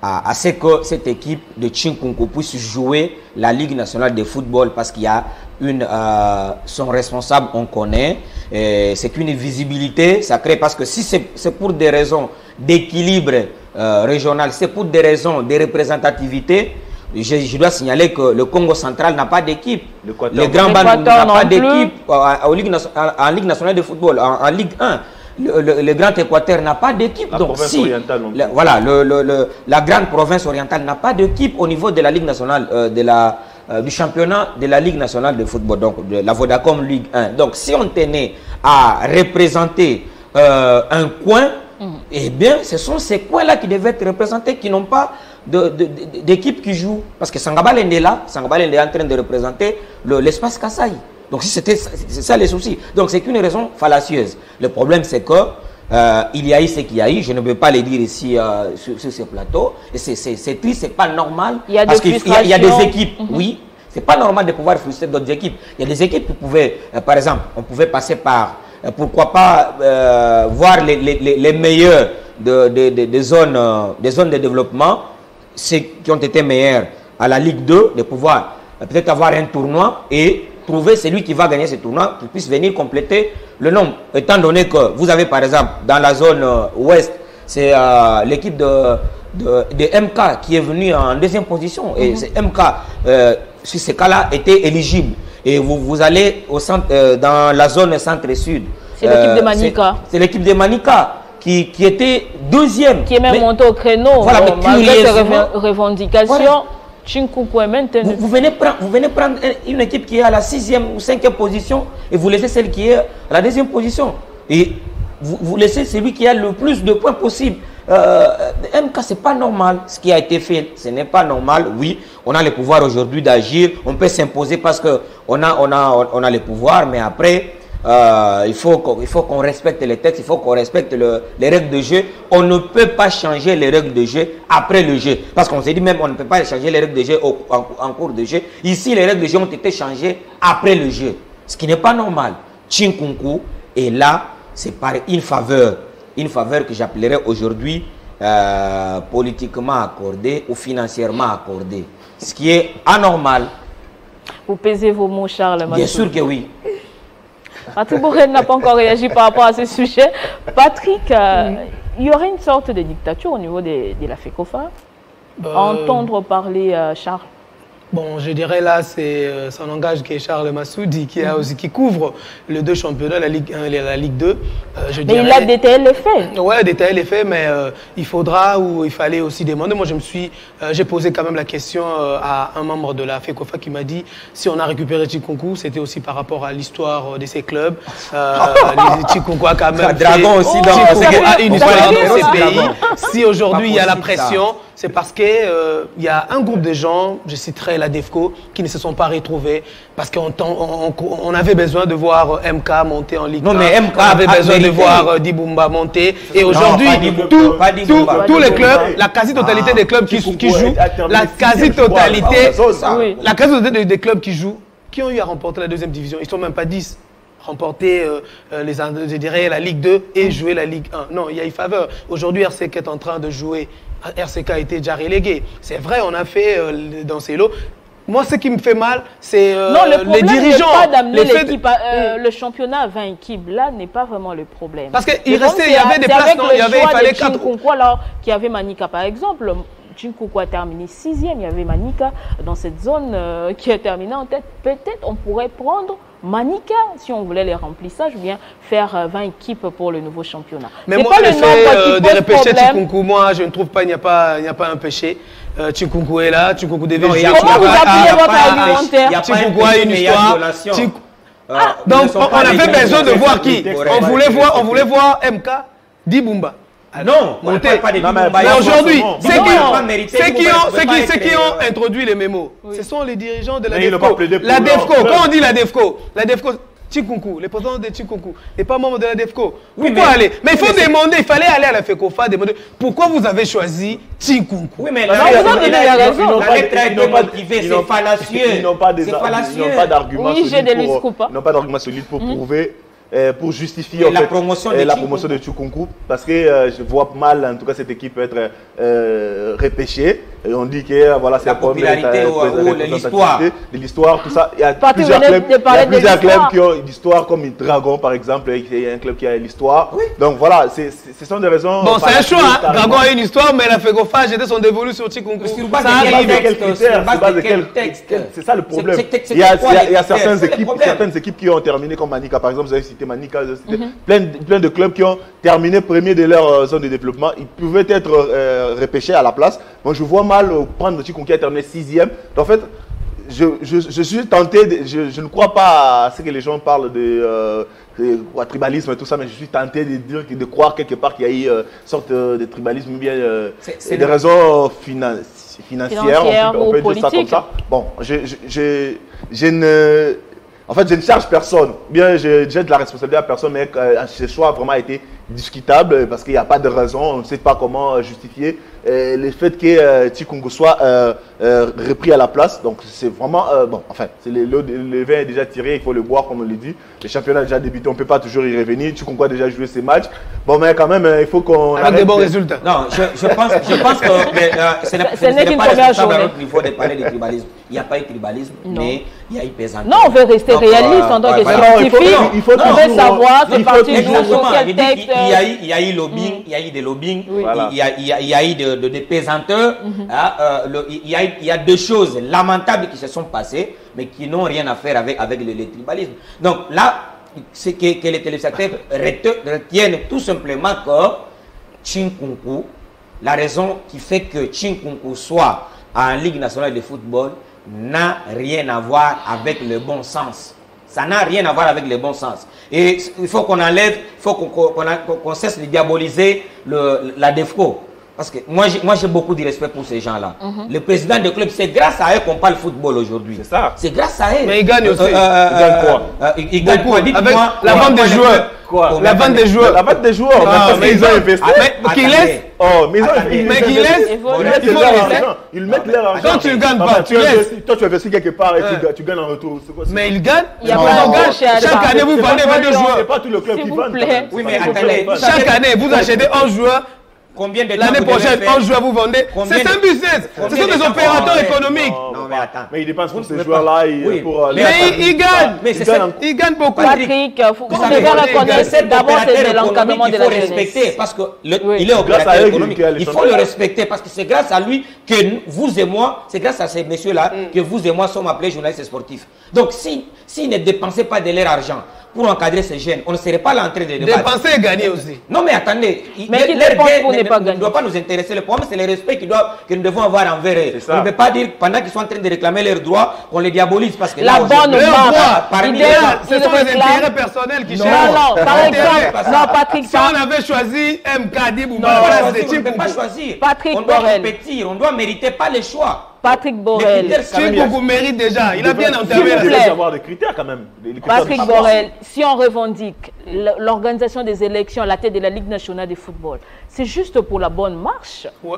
Speaker 2: à, ce que cette équipe de Chinkunku puisse jouer la Ligue nationale de football parce qu'il y a une, euh, son responsable, on connaît. C'est une visibilité, ça crée parce que si c'est pour des raisons d'équilibre euh, régional, c'est pour des raisons de représentativité. Je, je dois signaler que le Congo central n'a pas d'équipe. Le Grand
Speaker 1: L'Équateur
Speaker 2: n'a
Speaker 1: non
Speaker 2: pas
Speaker 1: plus.
Speaker 2: d'équipe en, Ligue, nation- en- en Ligue nationale de football, en, en Ligue 1. Le, le- le Grand Équateur n'a pas d'équipe.
Speaker 3: La
Speaker 2: Donc,
Speaker 3: province
Speaker 2: si,
Speaker 3: orientale non plus.
Speaker 2: la- voilà, le- le- le- la grande province orientale n'a pas d'équipe au niveau de la Ligue nationale, euh, de la, euh, du championnat de la Ligue nationale de football, donc de la Vodacom Ligue 1. Donc, si on tenait à représenter euh, un coin, eh bien, ce sont ces coins-là qui devaient être représentés, qui n'ont pas de- de- de- d'équipe qui joue. Parce que Sangabalende est là, Sangabalende est en train de représenter le- l'espace Kassai. Donc, si c'était c'est ça les soucis. Donc, c'est qu'une raison fallacieuse. Le problème, c'est que euh, il y a eu ce qu'il y a eu. Je ne peux pas le dire ici euh, sur, sur ce plateau. Et c'est- triste, c'est pas normal.
Speaker 1: Il y a
Speaker 2: parce
Speaker 1: des
Speaker 2: qu'il y a- il y a des équipes, oui. C'est pas normal de pouvoir frustrer d'autres équipes. Il y a des équipes qui pouvaient, euh, par exemple, on pouvait passer par, pourquoi pas, voir les, les- les- les meilleurs de, de- de- des zones, des zones de développement, ceux qui ont été meilleurs à la Ligue 2, de pouvoir euh, peut-être avoir un tournoi et trouver celui qui va gagner ce tournoi, qui puisse venir compléter le nombre. Étant donné que vous avez, par exemple, dans la zone euh, ouest, c'est euh, l'équipe de, de, de MK qui est venue en deuxième position. Et MK, euh, sur ces cas-là, était éligible. Et vous, vous allez au centre, euh, dans la zone centre-sud.
Speaker 1: C'est l'équipe de Manika.
Speaker 2: C'est l'équipe de Manika qui, qui était deuxième.
Speaker 1: Qui est même
Speaker 2: Mais
Speaker 1: monté au créneau.
Speaker 2: Voilà,
Speaker 1: Bon,
Speaker 2: mais curieusement-
Speaker 1: reven- revendications,
Speaker 2: Voilà. Vous, vous venez prendre, vous venez prendre un- une équipe qui est à la sixième ou cinquième position et vous laissez celle qui est à la deuxième position. Et vous, vous laissez celui qui a le plus de points possible. Euh, MK, c'est pas normal ce qui a été fait. Ce n'est pas normal. Oui, on a le pouvoir aujourd'hui d'agir. On peut s'imposer parce que on a, on a, on a le pouvoir, mais après, euh, il faut qu'on respecte les textes, il faut qu'on respecte le- les règles de jeu. On ne peut pas changer les règles de jeu après le jeu. Parce qu'on s'est dit même on ne peut pas changer les règles de jeu au- en, en cours de jeu. Ici, les règles de jeu ont été changées après le jeu. Ce qui n'est pas normal. Chinkunku est là, c'est par une faveur. Une faveur que j'appellerais aujourd'hui euh, politiquement accordée ou financièrement accordée. Ce qui est anormal.
Speaker 1: Vous pesez vos mots, Charles.
Speaker 2: Bien sûr que oui.
Speaker 1: Patrick Borel n'a pas encore réagi par rapport à ce sujet. Patrick, euh, il y aurait une sorte de dictature au niveau de, de la FECOFA?
Speaker 4: Euh,
Speaker 1: Entendre parler euh, Charles.
Speaker 4: Bon, je dirais là, c'est euh, son langage qui est Charles Massoudi, qui, a aussi, qui couvre les deux championnats, la Ligue 1 et la Ligue 2. Euh, je
Speaker 1: Mais il a détaillé les faits.
Speaker 4: Ouais, détailler les faits, mais euh, il faudra ou il fallait aussi demander. Moi, je me suis, euh, j'ai posé quand même la question euh, à un membre de la FECOFA qui m'a dit si on a récupéré Chikunku, c'était aussi par rapport à l'histoire euh, de ces clubs. Euh, les Chikunku a quand même.
Speaker 2: Dragon aussi dans-
Speaker 4: a une histoire dans ces pays. Si aujourd'hui il y a la pression, c'est parce que euh, il y a un groupe de gens, je citerai la DEFCO, qui ne se sont pas retrouvés parce qu'on on, on- avait besoin de voir euh, MK monter en Ligue
Speaker 2: Non,
Speaker 4: 1.
Speaker 2: mais MK
Speaker 4: on avait besoin de voir euh, Dibumba monter. Et
Speaker 2: Non,
Speaker 4: aujourd'hui, tous les clubs, la quasi-totalité
Speaker 2: Ah,
Speaker 4: des clubs qui, jouent, la quasi-totalité,
Speaker 3: dans la zone.
Speaker 1: Oui.
Speaker 4: la quasi-totalité des, des clubs qui jouent, qui ont eu à remporter la deuxième division, ils sont même pas 10 remporter euh, euh, les, je dirais, la Ligue 2 et jouer la Ligue 1. Non, il y a eu faveur. Aujourd'hui, RCK est en train de jouer. RCK a été déjà relégué. C'est vrai, on a fait euh, dans ces lots. Moi, ce qui me fait mal, c'est euh,
Speaker 1: non, le
Speaker 4: les dirigeants.
Speaker 1: pas d'amener
Speaker 4: de-
Speaker 1: euh, le championnat à 20 équipes. Là n'est pas vraiment le problème.
Speaker 4: Parce qu'il restait- il y avait des places, non, il y avait- il fallait
Speaker 1: de
Speaker 4: quatre-
Speaker 1: Chinkunku, alors, qui avait Manika par exemple. Chinkunku a terminé sixième, il y avait Manika dans cette zone euh, qui a terminé en tête. Peut-être on pourrait prendre Manika si on voulait les remplissages ou bien faire euh, 20 équipes pour le nouveau championnat.
Speaker 4: Mais
Speaker 1: C'est
Speaker 4: moi,
Speaker 1: pas
Speaker 4: le
Speaker 1: nombre
Speaker 4: euh,
Speaker 1: qui
Speaker 4: de
Speaker 1: pose
Speaker 4: repêcher moi, je ne trouve pas, il n'y a pas, il n'y a pas un péché. Euh, Chikunku est là, Chikunku devait
Speaker 2: Non, il y
Speaker 4: jouer.
Speaker 2: a-
Speaker 1: Comment
Speaker 2: il y a
Speaker 1: vous
Speaker 2: pas-
Speaker 1: appuyez votre argumentaire
Speaker 2: a
Speaker 4: une histoire.
Speaker 2: Euh,
Speaker 4: Donc,
Speaker 2: ne sont
Speaker 4: on, avait besoin de voir qui
Speaker 2: corrects.
Speaker 4: On voulait voir, on voulait voir MK, Dibumba.
Speaker 2: Non, on ne
Speaker 4: Monter.
Speaker 2: parle pas de
Speaker 3: Non, mais- Bah,
Speaker 4: aujourd'hui,
Speaker 3: non,
Speaker 4: ceux
Speaker 3: non,
Speaker 4: qui
Speaker 3: non,
Speaker 4: ont, ceux qui ceux qui,
Speaker 2: être,
Speaker 4: ceux qui ont introduit les mémos, ce sont les dirigeants de la DEFCO. La DEFCO, quand on dit la DEFCO, la DEFCO, Chikunku, le président de Chikunku n'est pas membre de la DEFCO.
Speaker 2: Oui,
Speaker 4: Pourquoi
Speaker 2: mais-
Speaker 4: aller? Mais il faut
Speaker 2: mais
Speaker 4: demander, il fallait aller à la FECOFA, demander pourquoi vous avez choisi Chikunku.
Speaker 2: Oui, mais
Speaker 1: Non,
Speaker 2: la
Speaker 1: vous
Speaker 2: lettre-
Speaker 1: avez
Speaker 2: la
Speaker 1: raison.
Speaker 2: La
Speaker 3: pas-
Speaker 2: lettre a été motivée, c'est fallacieux.
Speaker 3: Ils n'ont pas des
Speaker 2: C'est
Speaker 3: ar- ils n'ont pas d'arguments
Speaker 1: Oui,
Speaker 3: solides pour, pour prouver euh, pour justifier en
Speaker 2: la
Speaker 3: fait,
Speaker 2: promotion
Speaker 3: euh,
Speaker 2: de
Speaker 3: la promotion de Chukunku parce que euh, je vois mal en tout cas cette équipe être euh, repêchée et on dit que euh, voilà c'est
Speaker 2: La popularité l'histoire.
Speaker 3: de l'histoire tout ça il y a
Speaker 1: Patrick
Speaker 3: plusieurs clubs il y a plusieurs clubs
Speaker 1: l'histoire.
Speaker 3: qui ont une histoire comme Dragon par exemple qui est un club qui a l'histoire
Speaker 2: Oui.
Speaker 3: donc voilà c'est- c'est- ce sont des raisons
Speaker 4: Bon, c'est un choix. Hein. Dragon a une histoire, mais la fégophage était son dévolu sur Chikunku.
Speaker 2: Sur base
Speaker 4: Ça
Speaker 2: de quel texte,
Speaker 3: C'est ça le problème. Il y a, il y a- il y a équipes, certaines équipes qui ont terminé comme Manika, par exemple, avez cité
Speaker 2: Mhm.
Speaker 3: plein, de, plein de clubs qui ont terminé premier de leur euh, zone de développement. Ils pouvaient être euh, repêchés à la place. Moi, je vois mal euh, prendre Chikunku qui a terminé sixième. En fait, je, je, je suis tenté, de- je, je ne crois pas à ce que les gens parlent de, euh, tribalisme et tout ça, mais je suis tenté de dire, que- de croire quelque part qu'il y a eu euh, une sorte euh, de tribalisme ou bien euh, des
Speaker 2: le-
Speaker 3: raisons finan- financières,
Speaker 1: Financières
Speaker 3: on peut, on
Speaker 1: ou
Speaker 3: peut dire ça comme ça. Bon, je ne... En fait, je ne charge personne. Bien, je jette la responsabilité à personne, mais euh, ce choix a vraiment été discutable euh, parce qu'il n'y a pas de raison. On ne sait pas comment euh, justifier euh, le fait que euh, Chikungu soit euh, euh, repris à la place. Donc, c'est vraiment... euh, bon, enfin, c'est le, le, le vin est déjà tiré, il faut le boire, comme on l'a dit. Le championnat a déjà débuté, on ne peut pas toujours y revenir. Chikungu a déjà joué ses matchs. Bon, mais quand même, euh, il faut qu'on...
Speaker 4: Avec des bons
Speaker 3: de-
Speaker 4: résultats.
Speaker 2: Non, je, je pense, je pense que mais, euh, ce n'est pas
Speaker 1: première
Speaker 2: responsable à notre niveau de parler de tribalisme. Il n'y a pas eu de tribalisme,
Speaker 1: Non.
Speaker 2: mais il y a eu pesanteur.
Speaker 1: Non, on veut rester
Speaker 2: Donc,
Speaker 1: réaliste en tant que
Speaker 3: il faut-
Speaker 1: scientifique.
Speaker 3: il faut
Speaker 1: on veut
Speaker 3: toujours-
Speaker 1: savoir
Speaker 3: il
Speaker 1: c'est parti
Speaker 2: Exactement.
Speaker 1: quel texte.
Speaker 2: Il y a eu, il y a eu lobbying, il y a eu des lobbying,
Speaker 1: Oui.
Speaker 3: Voilà.
Speaker 2: il, y a, il, y a, il y a eu de, de, des pesanteurs, hein, euh, le- il, y a, il y a deux choses lamentables qui se sont passées, mais qui n'ont rien à faire avec, avec le, le tribalisme. Donc là, c'est que, que les téléspectateurs retiennent tout simplement que Chinkunku, la raison qui fait que Chinkunku soit en Ligue nationale de football n'a rien à voir avec le bon sens. Ça n'a rien à voir avec le bon sens. Et il faut qu'on enlève, il faut qu'on cesse de diaboliser le, la DEFCO. Parce que moi, j'ai- moi, j'ai beaucoup de respect pour ces gens-là. Le président du club, c'est grâce à eux qu'on parle football aujourd'hui.
Speaker 3: C'est ça.
Speaker 2: C'est grâce à eux.
Speaker 4: Mais ils gagnent aussi.
Speaker 3: Ils gagnent quoi?
Speaker 2: euh, Ils ils gagnent quoi? Dites-moi.
Speaker 4: Avec la
Speaker 2: Combien
Speaker 4: vente des
Speaker 2: de
Speaker 4: joueurs.
Speaker 2: clubs
Speaker 3: Quoi?
Speaker 4: La vente des
Speaker 2: clubs
Speaker 4: joueurs.
Speaker 3: La vente des joueurs, parce qu'ils ont
Speaker 4: ils ont-
Speaker 3: investi.
Speaker 4: Mais qu'il
Speaker 2: Attendez.
Speaker 4: laisse.
Speaker 3: Oh, mais ils ont
Speaker 2: Attendez.
Speaker 3: ils Ils mettent leur argent. Ils mettent leur argent.
Speaker 4: Quand tu gagnes
Speaker 3: Papa,
Speaker 4: pas, tu laisses.
Speaker 3: Toi, tu investis quelque part et tu gagnes en retour. Quoi
Speaker 4: Mais il gagne.
Speaker 1: Il y a
Speaker 4: Non.
Speaker 1: pas
Speaker 4: On gagne.
Speaker 1: d'embauche à
Speaker 4: Chaque année, vous vendez
Speaker 3: pas
Speaker 4: 22
Speaker 3: tous les-
Speaker 4: joueurs.
Speaker 3: C'est pas tous les clubs
Speaker 1: S'il
Speaker 3: qui même.
Speaker 2: Oui, mais attendez,
Speaker 3: clubs.
Speaker 4: Chaque année, vous achetez 11 joueurs.
Speaker 2: Combien de temps
Speaker 4: L'année prochaine, 11 joueurs, vous vendez. C'est un business. Ce sont
Speaker 2: de
Speaker 4: des opérateurs économiques.
Speaker 3: Non,
Speaker 2: mais attends.
Speaker 3: Mais ils dépensent pour ces joueurs-là. pour, euh,
Speaker 2: Mais
Speaker 4: ils gagnent.
Speaker 2: Mais
Speaker 3: Ils
Speaker 2: c'est
Speaker 3: gagnent
Speaker 4: beaucoup.
Speaker 1: Patrick, vous
Speaker 2: Vous
Speaker 1: devez
Speaker 2: savez,
Speaker 1: reconnaître d'abord c'est de l'encadrement de
Speaker 2: il
Speaker 1: la
Speaker 2: faut
Speaker 1: jeunesse.
Speaker 2: respecter parce que le-
Speaker 1: Oui.
Speaker 2: il est opérateur
Speaker 3: qu'il-
Speaker 2: économique.
Speaker 3: qu'il
Speaker 2: Il faut le respecter parce que c'est grâce à lui que vous et moi, c'est grâce à ces messieurs-là que vous et moi sommes appelés journalistes sportifs. Donc si s'ils ne dépensaient pas de leur argent pour encadrer ces jeunes, on ne serait pas là en train de débattre.
Speaker 4: Dépenser et gagner aussi.
Speaker 2: Non mais attendez, il-
Speaker 1: Mais qui ne pas gagner
Speaker 2: doit pas nous intéresser. Le problème, c'est le respect doivent- que nous devons avoir envers eux.
Speaker 3: C'est.
Speaker 2: On ne peut pas dire pendant qu'ils sont en train de réclamer leurs droits qu'on les diabolise parce que
Speaker 1: La
Speaker 2: là,
Speaker 1: bonne
Speaker 4: droit,
Speaker 2: parmi
Speaker 1: Il
Speaker 2: les
Speaker 1: est-
Speaker 2: gens,
Speaker 4: Ce
Speaker 1: il
Speaker 4: sont les
Speaker 1: réclame-
Speaker 4: intérêts personnels qui
Speaker 1: Non,
Speaker 4: cherchent.
Speaker 1: non, par
Speaker 4: Intérêt.
Speaker 1: exemple, non, Patrick,
Speaker 4: Si
Speaker 1: ça-
Speaker 4: on avait choisi MK Dibou,
Speaker 2: Non,
Speaker 4: voilà,
Speaker 2: voilà,
Speaker 4: c'est
Speaker 2: on ne peut pas choisir.
Speaker 1: Patrick
Speaker 2: on doit
Speaker 1: Borel.
Speaker 2: compétir, on doit mériter pas les choix.
Speaker 1: Patrick Borel.
Speaker 4: Chikungu mérite déjà. Il a bien
Speaker 3: vous
Speaker 1: vous
Speaker 3: plaît,
Speaker 1: plaît.
Speaker 3: avoir des critères quand même.
Speaker 1: Patrick Borel, si on revendique l'organisation des élections à la tête de la Ligue nationale de football, c'est juste pour la bonne marche
Speaker 4: Ouais.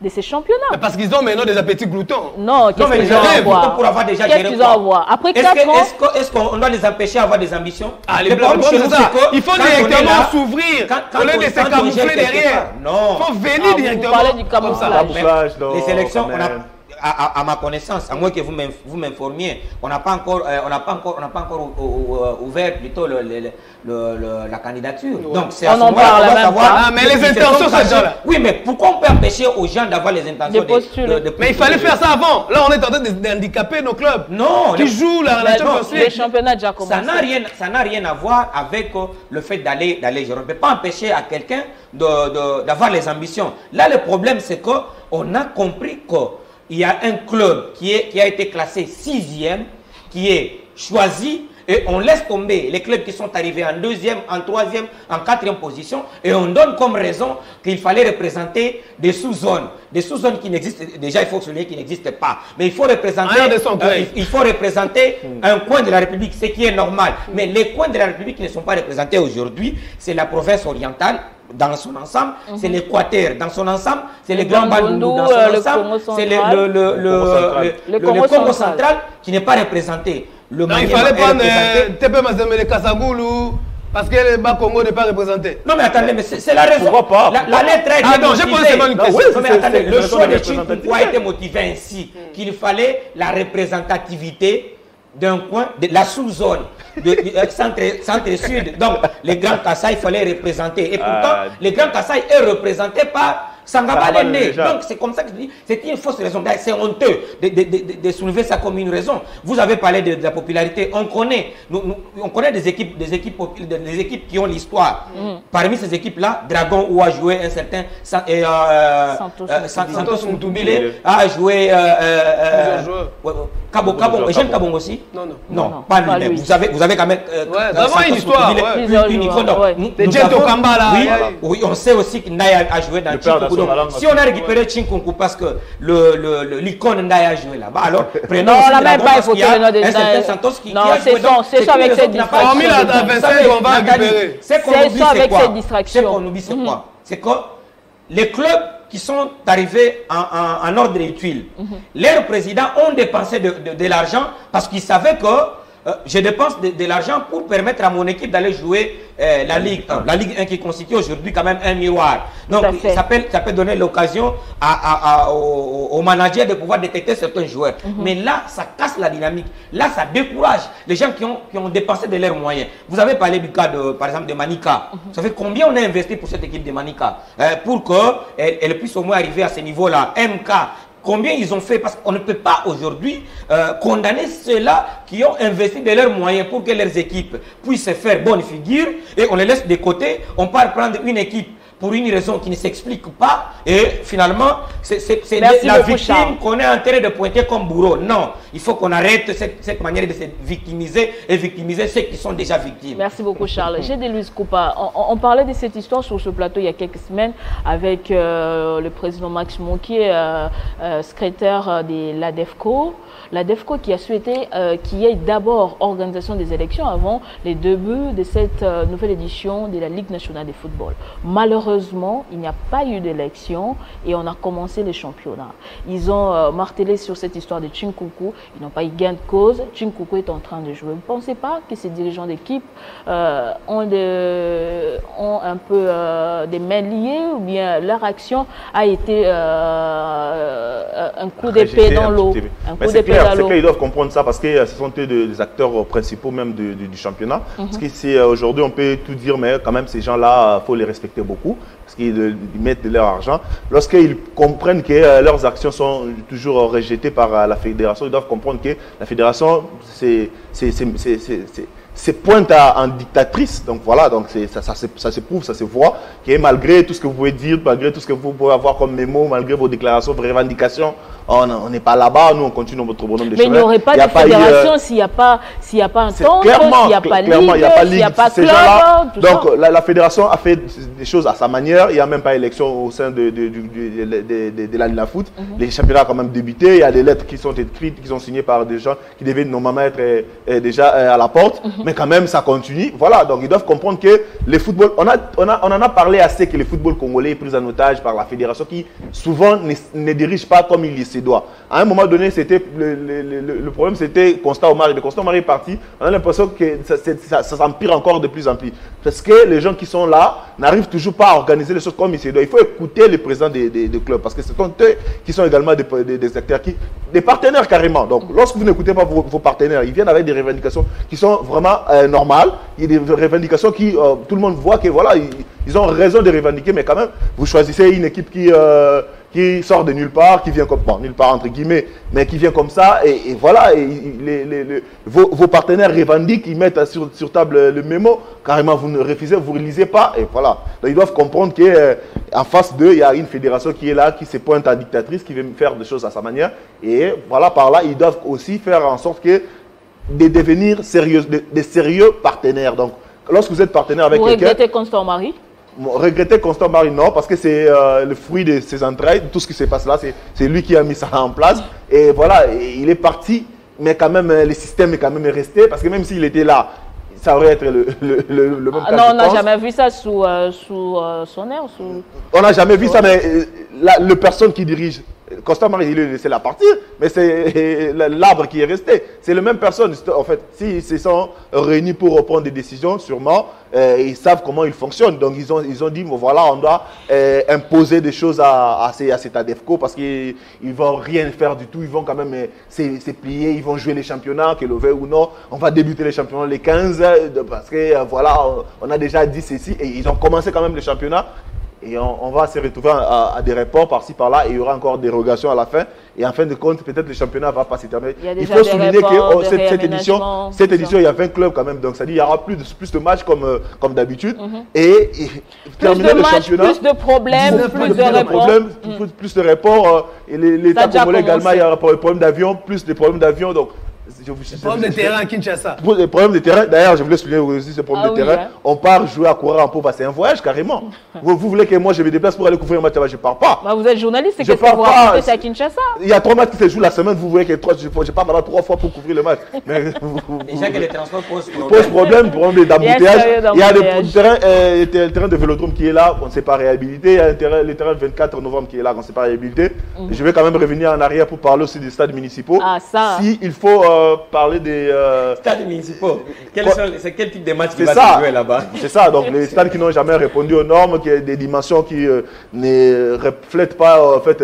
Speaker 1: de ces championnats.
Speaker 4: Mais Parce qu'ils ont maintenant des appétits gloutons.
Speaker 1: Non, qu'est-ce qu'ils ont à
Speaker 2: rêve,
Speaker 1: voir
Speaker 2: pour avoir déjà
Speaker 1: Qu'est-ce
Speaker 2: géré
Speaker 1: qu'ils
Speaker 2: quoi
Speaker 1: ont à voir Après
Speaker 2: Est-ce
Speaker 1: 4
Speaker 2: que-
Speaker 1: ans,
Speaker 2: est-ce qu'on doit les empêcher d'avoir des ambitions
Speaker 4: Ah, les blancs, c'est ça. Il faut
Speaker 2: est
Speaker 4: directement s'ouvrir au lieu
Speaker 2: on-
Speaker 4: de se camoufler derrière.
Speaker 2: Non.
Speaker 4: Il faut venir
Speaker 1: Ah, vous
Speaker 4: directement.
Speaker 1: parlez du camouflage.
Speaker 2: Les élections, on a. à, à- à ma connaissance, à moins que vous m'inf- vous m'informiez, on n'a pas encore, euh, on n'a pas encore, on n'a pas encore ou- ou- ou- ouvert plutôt le- le- le- le- le- la candidature. Donc c'est à
Speaker 1: On
Speaker 2: ce
Speaker 1: en
Speaker 2: moment-là
Speaker 1: parle
Speaker 2: qu'on va
Speaker 1: même
Speaker 2: savoir
Speaker 1: pas.
Speaker 4: Ah, mais les intentions
Speaker 2: sont
Speaker 4: déjà là.
Speaker 2: Oui, mais pourquoi on peut empêcher aux gens d'avoir les intentions
Speaker 1: De postuler.
Speaker 4: Mais il fallait faire ça avant. Là, on est en train de- d'handicaper nos clubs.
Speaker 2: Non,
Speaker 4: Qui
Speaker 2: le-
Speaker 4: jouent la, la Champions
Speaker 1: les championnats déjà
Speaker 2: Ça n'a rien, ça n'a rien à voir avec euh, le fait d'aller, d'aller gérer. On ne peut pas empêcher à quelqu'un de, de- d'avoir les ambitions. Là, le problème, c'est que on a compris qu'il y a un club qui, est, qui a été classé sixième, qui est choisi, et on laisse tomber les clubs qui sont arrivés en deuxième, en troisième, en quatrième position, et on donne comme raison qu'il fallait représenter des sous-zones. Des sous-zones qui n'existent, déjà il faut souligner qu'ils n'existent pas. Mais il faut représenter, euh, il- il faut représenter un coin de la République, ce qui est normal. Mais les coins de la République qui ne sont pas représentés aujourd'hui, c'est la province orientale dans son ensemble, c'est l'Équateur dans son ensemble, c'est le Grand
Speaker 1: Bandundu,
Speaker 2: dans son
Speaker 1: euh, le
Speaker 2: ensemble,
Speaker 1: Congo
Speaker 2: c'est le,
Speaker 1: central.
Speaker 2: le, le,
Speaker 3: Le Congo central.
Speaker 2: le-
Speaker 1: Le
Speaker 2: le-
Speaker 1: Congo
Speaker 2: le Congo
Speaker 1: central.
Speaker 2: qui n'est pas représenté. le
Speaker 4: Non, il fallait prendre euh, TP Mazemele Kasagoulou parce que le bas Congo n'est pas représenté.
Speaker 2: Non mais attendez, mais c'est la raison.
Speaker 3: Pourquoi pas?
Speaker 2: La, la lettre a été
Speaker 4: Ah non, j'ai
Speaker 2: motivée.
Speaker 4: posé seulement une
Speaker 2: Non,
Speaker 4: question.
Speaker 2: mais attendez, le choix de Chinkoukou a été motivé ainsi qu'il fallait la représentativité d'un coin, de la sous-zone, de- euh, centre, centre-sud. Donc, les Grands Kassai, il fallait représenter. Et pourtant,
Speaker 3: Ah.
Speaker 2: les Grands Kassai est représenté par Sangaba. Donc, c'est comme ça que je dis, c'est une fausse raison. D'ailleurs, C'est honteux de, de- de- de soulever ça comme une raison. Vous avez parlé de, de la popularité. On connaît, nous- nous- on connaît des équipes, des équipes, popu- des équipes qui ont l'histoire. Parmi ces équipes-là, Dragon, où a joué un certain et, euh,
Speaker 1: Santos
Speaker 2: euh. Santos Moutoubile, a joué euh, euh, ouais,
Speaker 3: joueurs,
Speaker 2: Eugène
Speaker 3: Kabo.
Speaker 2: Kabong aussi?
Speaker 4: Non, non.
Speaker 2: Non,
Speaker 1: Non,
Speaker 2: pas
Speaker 1: lui.
Speaker 2: Vous avez, vous avez quand même. euh,
Speaker 4: Ouais,
Speaker 2: euh,
Speaker 4: vraiment
Speaker 2: Santos
Speaker 4: une histoire, ouais.
Speaker 2: une- une
Speaker 1: ouais.
Speaker 2: nous- nous
Speaker 4: Jean
Speaker 2: avons- Oui, on sait aussi que Ndaya a joué dans
Speaker 3: Le
Speaker 2: si on a récupéré Chinkunku parce que le- le- le- l'icône Ndaya a joué là-bas, alors prenons
Speaker 1: Non,
Speaker 2: aussi
Speaker 1: on n'a même
Speaker 2: Dragon
Speaker 1: pas
Speaker 2: parce qu'il y a
Speaker 1: évoqué le nom de
Speaker 2: un certain
Speaker 1: Ndaya.
Speaker 2: Santos qui, a
Speaker 1: c'est
Speaker 2: joué.
Speaker 1: ça avec
Speaker 4: Hormis la- la 25,
Speaker 2: savez,
Speaker 4: on va récupérer.
Speaker 2: C'est qu'on
Speaker 1: C'est
Speaker 2: oublie,
Speaker 1: ça
Speaker 2: c'est
Speaker 1: avec
Speaker 2: quoi?
Speaker 1: ses distractions.
Speaker 2: C'est qu'on oublie, c'est quoi? C'est que les clubs qui sont arrivés en, en- en ordre des tuiles, leurs présidents ont dépensé de, de- de l'argent parce qu'ils savaient que euh, je dépense de, de l'argent pour permettre à mon équipe d'aller jouer euh, la Ligue 1. La Ligue 1 qui constitue aujourd'hui quand même un miroir. Donc
Speaker 1: fait.
Speaker 2: ça peut, ça peut donner l'occasion à, à- à- aux, aux managers de pouvoir détecter certains joueurs. Mais là, ça casse la dynamique. Là, ça décourage les gens qui ont, qui ont dépensé de leurs moyens. Vous avez parlé du cas, de, par exemple, de Manika. Vous savez combien on a investi pour cette équipe de Manika euh, Pour qu'elle elle puisse au moins arriver à ce niveau-là. MK, Combien ils ont fait? Parce qu'on ne peut pas aujourd'hui euh, condamner ceux-là qui ont investi de leurs moyens pour que leurs équipes puissent faire bonne figure et on les laisse de côté. On part prendre une équipe pour une raison qui ne s'explique pas et finalement c'est la victime qu'on est en train de pointer comme bourreau. Non, il faut qu'on arrête cette, cette manière de se victimiser et victimiser ceux qui sont déjà victimes.
Speaker 1: Merci beaucoup, Charles. J'ai des Louis Coupa. On, on- on parlait de cette histoire sur ce plateau il y a quelques semaines avec euh, le président Max Monquier, euh, euh, secrétaire de l'ADEFCO. L'ADEFCO qui a souhaité euh, qu'il y ait d'abord organisation des élections avant les débuts de cette euh, nouvelle édition de la Ligue nationale de football. Malheureusement, il n'y a pas eu d'élection et on a commencé les championnats. Ils ont euh, martelé sur cette histoire de Chinkuku. Ils n'ont pas eu gain de cause. Chinkuku est en train de jouer. Vous ne pensez pas que ces dirigeants d'équipe ont, de- ont un peu des mains liées ou bien leur action a été un coup d'épée dans l'eau? Un coup d'épée
Speaker 3: clair, c'est
Speaker 1: l'eau.
Speaker 3: clair, ils doivent comprendre ça parce que euh, ce sont eux de- des acteurs euh, principaux même du championnat. Parce que c'est euh, aujourd'hui on peut tout dire, mais quand même ces gens-là, il faut les respecter beaucoup parce qu'ils ils mettent de leur argent. Lorsqu'ils comprennent que leurs actions sont toujours rejetées par la fédération, ils doivent comprendre que la fédération, c'est c'est pointe à- en dictatrice. Donc voilà, donc ça, ça, se- ça se prouve, ça se voit, que malgré tout ce que vous pouvez dire, malgré tout ce que vous pouvez avoir comme mémo, malgré vos déclarations, vos revendications, on n'est pas là-bas, nous on continue notre bonhomme de
Speaker 1: Mais il n'y
Speaker 3: chemin.
Speaker 1: aurait pas de
Speaker 3: eu, euh,
Speaker 1: fédération s'il n'y a pas s'il n'y a pas un temps, s'il n'y a pas ligue,
Speaker 3: il n'y a pas
Speaker 1: s'il n'y a pas club, tout
Speaker 3: Donc la, fédération a fait des choses à sa manière. Il n'y a même pas élection au sein de, de, de, la foot.
Speaker 1: Mhm.
Speaker 3: Les championnats ont quand même débuté. Il y a des lettres qui sont écrites, qui sont signées par des gens qui devaient normalement être euh, euh, déjà à la porte. Mais quand même, ça continue. Voilà, donc ils doivent comprendre que le football, on, a, on, a, on en a parlé assez que le football congolais est pris en otage par la fédération qui souvent ne, dirige pas comme il se doit. À un moment donné, c'était le, problème, c'était Constant Omar. Le Constant Omar est parti. On a l'impression que ça s'empire encore de plus en plus. Parce que les gens qui sont là n'arrivent toujours pas à organiser les choses comme il se doit. Il faut écouter les présidents des, des- clubs parce que ce sont eux qui sont également des, des- acteurs, qui, des partenaires carrément. Donc, lorsque vous n'écoutez pas vos, partenaires, ils viennent avec des revendications qui sont vraiment euh, normales. Il y a des revendications qui, euh, tout le monde voit que voilà, ils, ils ont raison de revendiquer, mais quand même, vous choisissez une équipe qui, euh, qui sort de nulle part, qui vient comme, bon, nulle part entre guillemets, mais qui vient comme ça, et, et voilà, et, les- les- les- vos, vos partenaires revendiquent, ils mettent sur, sur table le mémo, carrément vous ne refusez, vous ne lisez pas, et voilà. Donc ils doivent comprendre qu'en face d'eux, il y a une fédération qui est là, qui se pointe à dictatrice, qui veut faire des choses à sa manière, et voilà, par là, ils doivent aussi faire en sorte que de devenir sérieux, de, de sérieux partenaires. Donc, lorsque vous êtes partenaire avec
Speaker 1: Vous
Speaker 3: quelqu'un,
Speaker 1: regrettez Constant Marie
Speaker 3: Bon, Regretter Constant Marie, non, parce que c'est euh, le fruit de ses entrailles. Tout ce qui se passe là, c'est- lui qui a mis ça en place. Et voilà, et il est parti, mais quand même, euh, le système est quand même resté, parce que même s'il était là, ça aurait été le, le, le- le même
Speaker 1: Ah
Speaker 3: cas,
Speaker 1: Non,
Speaker 3: je
Speaker 1: on n'a jamais vu ça sous, euh, sous euh, son air. Sous...
Speaker 3: On n'a jamais vu ça, mais euh, la, le personne qui dirige Costa Marie, il est laissé la partir, mais c'est l'arbre qui est resté. C'est la même personne. En fait, s'ils se sont réunis pour reprendre des décisions, sûrement, euh, ils savent comment ils fonctionnent. Donc, ils ont, ils ont dit, voilà, on doit euh, imposer des choses à, à, cet ADEFCO parce qu'ils ne vont rien faire du tout. Ils vont quand même euh, se plier, ils vont jouer les championnats, que le veut ou non. On va débuter les championnats les 15 parce que, voilà, on a déjà dit ceci et ils ont commencé quand même les championnats et on, va se retrouver à, des reports par-ci par-là et il y aura encore des dérogations à la fin. Et en fin de compte, peut-être le championnat va pas s'éterminer.
Speaker 1: Il, faut souligner que oh,
Speaker 3: cette, édition, cette édition, il y a 20 clubs quand même. Donc ça dit il y aura plus de, plus de matchs comme, euh, comme d'habitude.
Speaker 1: Mhm.
Speaker 3: et, terminer le championnat.
Speaker 1: Plus de problèmes, plus, de, de
Speaker 3: problèmes, mhm. plus, de reports. Euh, et l'État congolais également, il y aura des problèmes d'avion, plus des problèmes d'avion. Donc
Speaker 4: je, problème de terrain à Kinshasa.
Speaker 3: Les problèmes de terrain, d'ailleurs, je voulais souligner aussi ce problème ah de terrain. Hein. On part jouer à courir en pauvre, c'est un voyage carrément. vous, voulez que moi je me déplace pour aller couvrir un match là-bas, je ne pars pas.
Speaker 1: Bah, vous êtes journaliste, c'est qu'est-ce que vous racontez, c'est à Kinshasa
Speaker 3: Il y a trois matchs qui se jouent la semaine, vous voyez que je, pars là-bas trois fois pour couvrir le match.
Speaker 2: Mais, Déjà que les transports posent
Speaker 3: problème. Pose problème, problème d'embouteillage. Il y a le terrain, euh, le terrain de vélodrome qui est là, on ne s'est pas réhabilité. Il y a le terrain, 24 novembre qui est là, on ne s'est pas réhabilité. Mm. Je vais quand même revenir en arrière pour parler aussi des stades municipaux.
Speaker 1: Ah, ça.
Speaker 3: Si il faut euh, parler des
Speaker 2: euh, stades municipaux. C'est quel type de match qui va jouer là-bas?
Speaker 3: C'est ça, donc les stades qui n'ont jamais répondu aux normes, qui ont des dimensions qui euh, ne reflètent pas, en fait,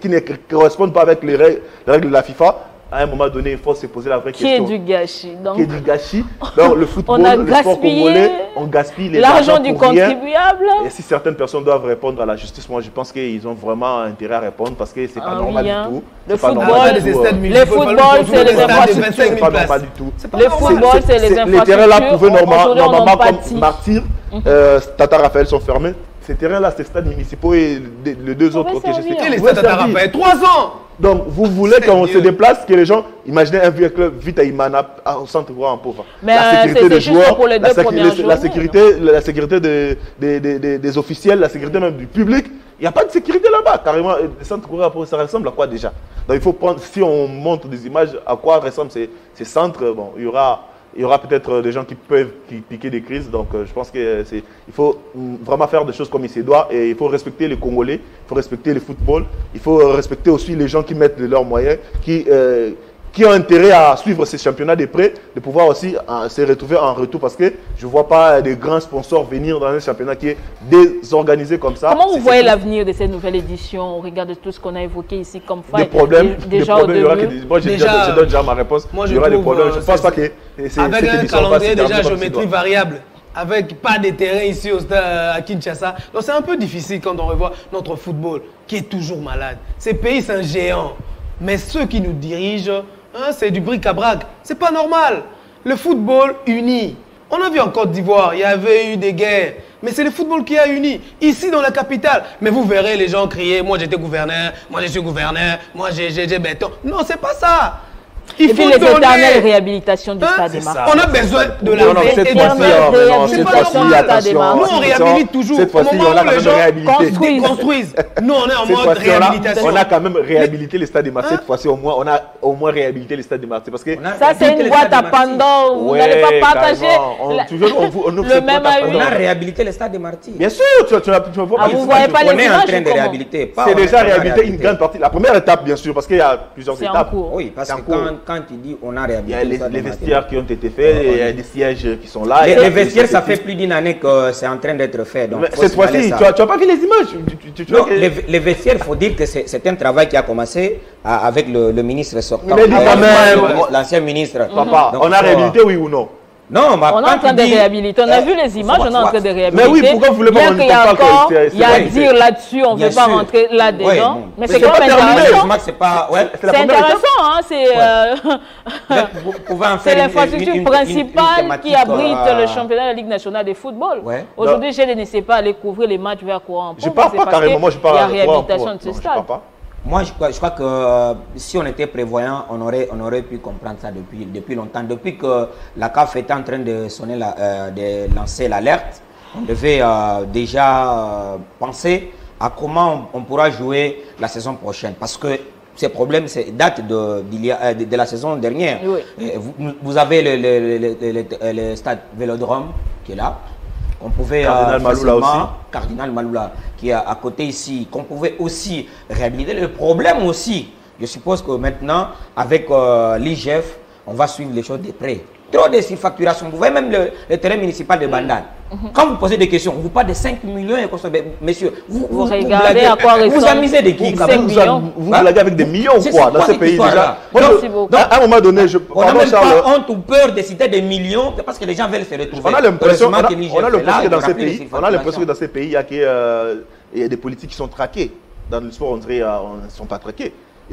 Speaker 3: qui, ne correspondent pas avec les règles, les règles de la FIFA à un moment donné, il faut se poser la vraie question.
Speaker 1: Qui est du gâchis.
Speaker 3: Donc, qui est du gâchis? Donc, le football, le sport congolais, on gaspille
Speaker 1: l'argent du contribuable.
Speaker 3: Et si certaines personnes doivent répondre à la justice, moi, je pense qu'ils ont vraiment intérêt à répondre parce que c'est pas ah normal du hein. tout.
Speaker 1: Le football, les footballs, c'est les infrastructures.
Speaker 3: C'est pas normal du tout.
Speaker 1: Le football, c'est les infrastructures.
Speaker 3: Les terrains là pouvaient normalement, comme Martyr, mhm. euh, Tata Raphaël sont fermés. Ces terrains-là, c'est stades municipaux et les deux autres
Speaker 4: que j'ai cités. les stades Tata Raphaël Trois ans
Speaker 3: donc, vous voulez qu'on se déplace, que les gens, imaginez un vieux club vite à Imana, au centre en pauvre.
Speaker 1: Mais la sécurité des joueurs, pour les deux
Speaker 3: la, la, sécurité, la sécurité des, des, des, des, officiels, la sécurité même du public. Il n'y a pas de sécurité là-bas, carrément. Le centre ça ressemble à quoi déjà? Donc, il faut prendre, si on montre des images, à quoi ressemblent ces, ces centres, bon, il y aura il y aura peut-être euh, des gens qui peuvent piquer des crises. Donc, euh, je pense qu'il faut vraiment faire des choses comme il se doit. Et il faut respecter les Congolais, il faut respecter le football, il faut respecter aussi les gens qui mettent de leurs moyens, qui, euh, qui ont intérêt à suivre ces championnats de près, de pouvoir aussi euh, se retrouver en retour parce que je ne vois pas des grands sponsors venir dans un championnat qui est désorganisé comme ça.
Speaker 1: Comment vous voyez l'avenir de cette nouvelle édition au regard de tout ce qu'on a évoqué ici comme faille
Speaker 3: Des problèmes, déjà des problèmes, il moi, déjà, je donne déjà ma réponse. Moi, je il y aura des problèmes. Je ne pense pas que
Speaker 4: Avec un calendrier déjà géométrie variable avec pas de terrain ici au stade à Kinshasa. Donc c'est un peu difficile quand on revoit notre football qui est toujours malade. Ces pays, c'est un géant. Mais ceux qui nous dirigent Hein, c'est du bric-à-brac. C'est pas normal. Le football unit. On a vu en Côte d'Ivoire, il y avait eu des guerres. Mais c'est le football qui a uni. Ici, dans la capitale. Mais vous verrez les gens crier Moi, j'étais gouverneur. Moi, je suis gouverneur. Moi, j'ai béton. Non, c'est pas ça.
Speaker 1: Il faut les éternelles réhabilitations du stade
Speaker 4: hein? On a besoin de la
Speaker 1: réhabilitation
Speaker 4: du stade Nous, on réhabilite toujours.
Speaker 3: Cette fois-ci, on a quand même
Speaker 4: réhabilité. Construisent. Nous, on est en mode réhabilitation.
Speaker 3: On a quand même réhabilité les stades de Marseille. Cette fois-ci, au moins, on a au moins réhabilité les stades de Marseille. Parce que
Speaker 1: ça, c'est une boîte à pendant. Vous n'allez pas partager le même
Speaker 2: On a réhabilité les stades de Marseille.
Speaker 3: Bien sûr, tu
Speaker 1: vois. Vous voyez pas les
Speaker 2: On est en train de réhabiliter.
Speaker 3: C'est déjà réhabilité une grande partie. La première étape, bien sûr, parce qu'il y a plusieurs étapes.
Speaker 2: Oui, parce que quand tu dis on a réhabilité.
Speaker 3: Il y a les, vestiaires qui ont été faits, il y a des sièges qui sont là.
Speaker 2: Les, vestiaires, ça fait plus d'une année que c'est en train d'être fait. Donc
Speaker 3: cette fois-ci, tu n'as pas vu les images?
Speaker 2: Non, les, vestiaires, il faut dire que c'est un travail qui a commencé avec le, ministre sortant. L'ancien ministre.
Speaker 3: Papa, on a réhabilité, oui ou non?
Speaker 2: Non,
Speaker 1: on est en train de réhabiliter. On a vu les images, on est en train de réhabiliter.
Speaker 3: Mais oui, pourquoi vous voulez pas
Speaker 1: Bien qu'il y a encore, il y a à dire là-dessus, on ne veut pas rentrer là-dedans. mais c'est quand même intéressant. C'est intéressant, hein. C'est l'infrastructure principale qui abrite le championnat de la Ligue nationale de football. Aujourd'hui, je ne sais pas aller couvrir les matchs vers courant.
Speaker 3: Je ne parle pas carrément, moi je parle
Speaker 1: Il y a réhabilitation de ce stade.
Speaker 2: Moi, je crois, je crois que euh, si on était prévoyant, on aurait, on aurait pu comprendre ça depuis, depuis longtemps. Depuis que la CAF était en train de, sonner la, euh, de lancer l'alerte, on devait euh, déjà penser à comment on, pourra jouer la saison prochaine. Parce que ces problèmes datent de, de, de, la saison dernière. Vous, vous, avez le, le, le, le, stade Vélodrome qui est là on pouvait
Speaker 3: Cardinal Maloula aussi.
Speaker 2: Cardinal Maloula, qui est à, à côté ici, qu'on pouvait aussi réhabiliter. Le problème aussi, je suppose que maintenant, avec euh, l'IGF, on va suivre les choses de près. Trop de surfacturation. Vous voyez même le, le terrain municipal de Bandal. Quand vous posez des questions, on vous parle de 5 millions et messieurs, vous,
Speaker 1: Vous regardez
Speaker 2: blaguez.
Speaker 1: à quoi
Speaker 2: Vous
Speaker 1: ressemble
Speaker 2: amusez de qui
Speaker 1: Vous
Speaker 3: Vous, vous
Speaker 2: Hein?
Speaker 3: blaguez avec des millions quoi dans ces pays déjà. Moi, je-
Speaker 1: Merci beaucoup.
Speaker 3: à à un moment donné, je,
Speaker 2: On n'a même
Speaker 3: Charles,
Speaker 2: pas honte ou peur de citer des millions parce que les gens veulent se retrouver.
Speaker 3: On a l'impression, on
Speaker 2: Heureusement
Speaker 3: a,
Speaker 2: que
Speaker 3: dans ces pays, on a l'impression que dans ces pays, il y a, que, euh, il y a des politiques qui sont traqués. Dans le sport, on dirait euh, on ne sont pas traqués.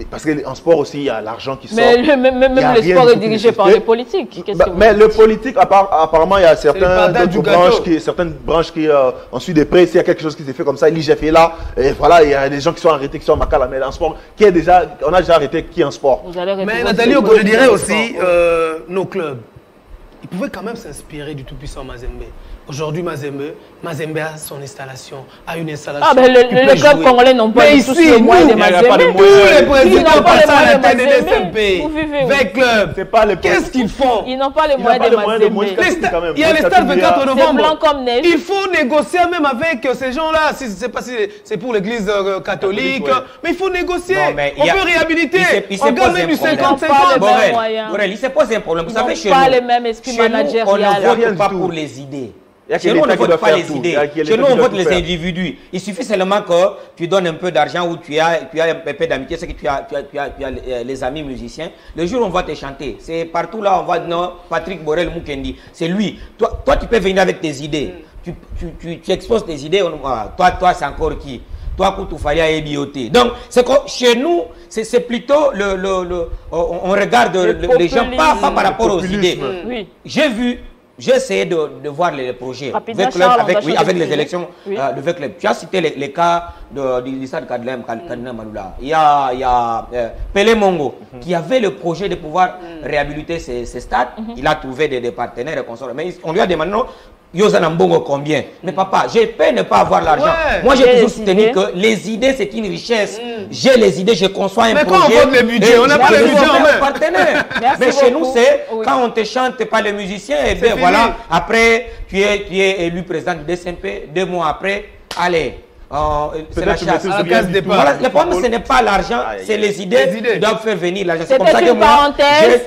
Speaker 3: Parce qu'en sport aussi, il y a l'argent qui sort.
Speaker 1: Mais le- même, même
Speaker 3: Il y a
Speaker 1: le sport est dirigé par les politiques.
Speaker 3: Bah,
Speaker 1: que
Speaker 3: mais le politique, appar- apparemment, il y a
Speaker 4: gâteau.
Speaker 3: branches qui, certaines branches qui euh, ont su des prêts. S'il y a quelque chose qui s'est fait comme ça, l'IGF est là. Et voilà, il y a des gens qui sont arrêtés, qui sont en Makala. Mais en sport, qui est déjà, on a déjà arrêté qui en sport?
Speaker 1: Vous allez
Speaker 4: Mais Nathalie, je dirais aussi, euh, nos clubs, ils pouvaient quand même s'inspirer du tout-puissant Mazembe. Aujourd'hui, Mazembe, Mazembe a son installation, a une installation.
Speaker 1: Ah, ben le, le,
Speaker 4: peut
Speaker 1: le club congolais n'ont pas
Speaker 4: Mais
Speaker 1: tous les moyens de
Speaker 3: il a pas de
Speaker 1: Mazembe.
Speaker 3: moyens.
Speaker 4: Tous les
Speaker 1: Ils
Speaker 4: présidents
Speaker 1: n'ont pas les
Speaker 4: passent à la tête
Speaker 1: de
Speaker 4: des
Speaker 1: Mazembe.
Speaker 4: SMP,
Speaker 1: Vous vivez où?
Speaker 4: 20 clubs.
Speaker 3: C'est pas les
Speaker 4: Qu'est-ce qu'ils font?
Speaker 1: Ils n'ont pas les
Speaker 3: Ils n'ont
Speaker 1: moyens
Speaker 3: pas
Speaker 1: de Mazembe.
Speaker 4: Il y a les
Speaker 3: 24
Speaker 4: stades 24
Speaker 3: milliards.
Speaker 1: C'est
Speaker 4: novembre.
Speaker 1: blanc comme neige.
Speaker 4: Il faut négocier même avec euh, ces gens-là. Si c'est pas si c'est pour l'église euh, catholique,
Speaker 3: Catholique, ouais.
Speaker 4: mais il faut négocier.
Speaker 2: Non, mais
Speaker 4: On
Speaker 2: il
Speaker 4: peut réhabiliter.
Speaker 2: il il
Speaker 4: On gagne
Speaker 2: posé
Speaker 4: même
Speaker 2: un
Speaker 4: du
Speaker 2: problème.
Speaker 4: 50
Speaker 1: Ils n'ont pas
Speaker 4: 50
Speaker 1: les
Speaker 2: Borel,
Speaker 1: moyens.
Speaker 2: Borel, il se pose un problème. Vous savez, chez
Speaker 1: pas
Speaker 2: nous, nous, on ne vote pas
Speaker 3: tout.
Speaker 2: pour les idées. Chez nous, on ne vote pas les
Speaker 3: tout.
Speaker 2: Idées. Chez nous, on vote les
Speaker 3: faire.
Speaker 2: individus. Il suffit seulement que tu donnes un peu d'argent ou tu as, tu as un peu d'amitié, c'est que tu as, tu as, tu as, tu as les- les amis musiciens. Le jour où on va te chanter, c'est partout là, on va non, Patrick Borel Mukendi, c'est lui. Toi, toi, tu peux venir avec tes idées. Tu, tu, tu, tu exposes tes idées. on- ah, toi, toi c'est encore qui? Toi, Koutoufaria et Bioté. Donc, c'est que chez nous, c'est plutôt le, le, le- on, regarde
Speaker 1: Le
Speaker 2: le- les gens pas, pas par rapport aux idées.
Speaker 1: Oui.
Speaker 2: J'ai vu, j'ai essayé de, de voir les, projets. Avec,
Speaker 1: Charles,
Speaker 2: avec, oui, avec
Speaker 1: de
Speaker 2: les élections
Speaker 1: Oui.
Speaker 2: euh, de club. Tu as cité les, les cas de, du stade Kadlem, Kad- Kadlem Maloula. Il y a, il y a euh, Pelé Mongo qui avait le projet de pouvoir réhabiliter ces, ces stades. Il a trouvé des, des partenaires et consorts. Mais on lui a demandé non, Yosan Mbongo combien Mais papa, j'ai peur de ne pas avoir l'argent.
Speaker 4: Ouais.
Speaker 2: Moi, j'ai toujours
Speaker 1: les
Speaker 2: soutenu
Speaker 1: idées.
Speaker 2: que les idées, c'est une richesse. J'ai les idées, je conçois un
Speaker 4: Mais quand
Speaker 2: projet.
Speaker 4: on vote le budget,
Speaker 2: et
Speaker 4: on n'a pas
Speaker 2: vais
Speaker 4: le budget
Speaker 2: trouver
Speaker 4: en
Speaker 2: un
Speaker 4: main.
Speaker 2: partenaire.
Speaker 1: Merci
Speaker 2: Mais chez nous, c'est
Speaker 1: Oui.
Speaker 2: quand on te chante pas le musicien, et bien
Speaker 4: fini.
Speaker 2: voilà, après, tu es, tu es élu président du DSMP, deux mois après, allez. euh, c'est la chasse. Voilà, le problème, ce n'est pas l'argent, c'est les idées,
Speaker 4: Les idées.
Speaker 2: qui doivent faire venir l'argent. C'est comme
Speaker 1: C'était
Speaker 2: ça que moi,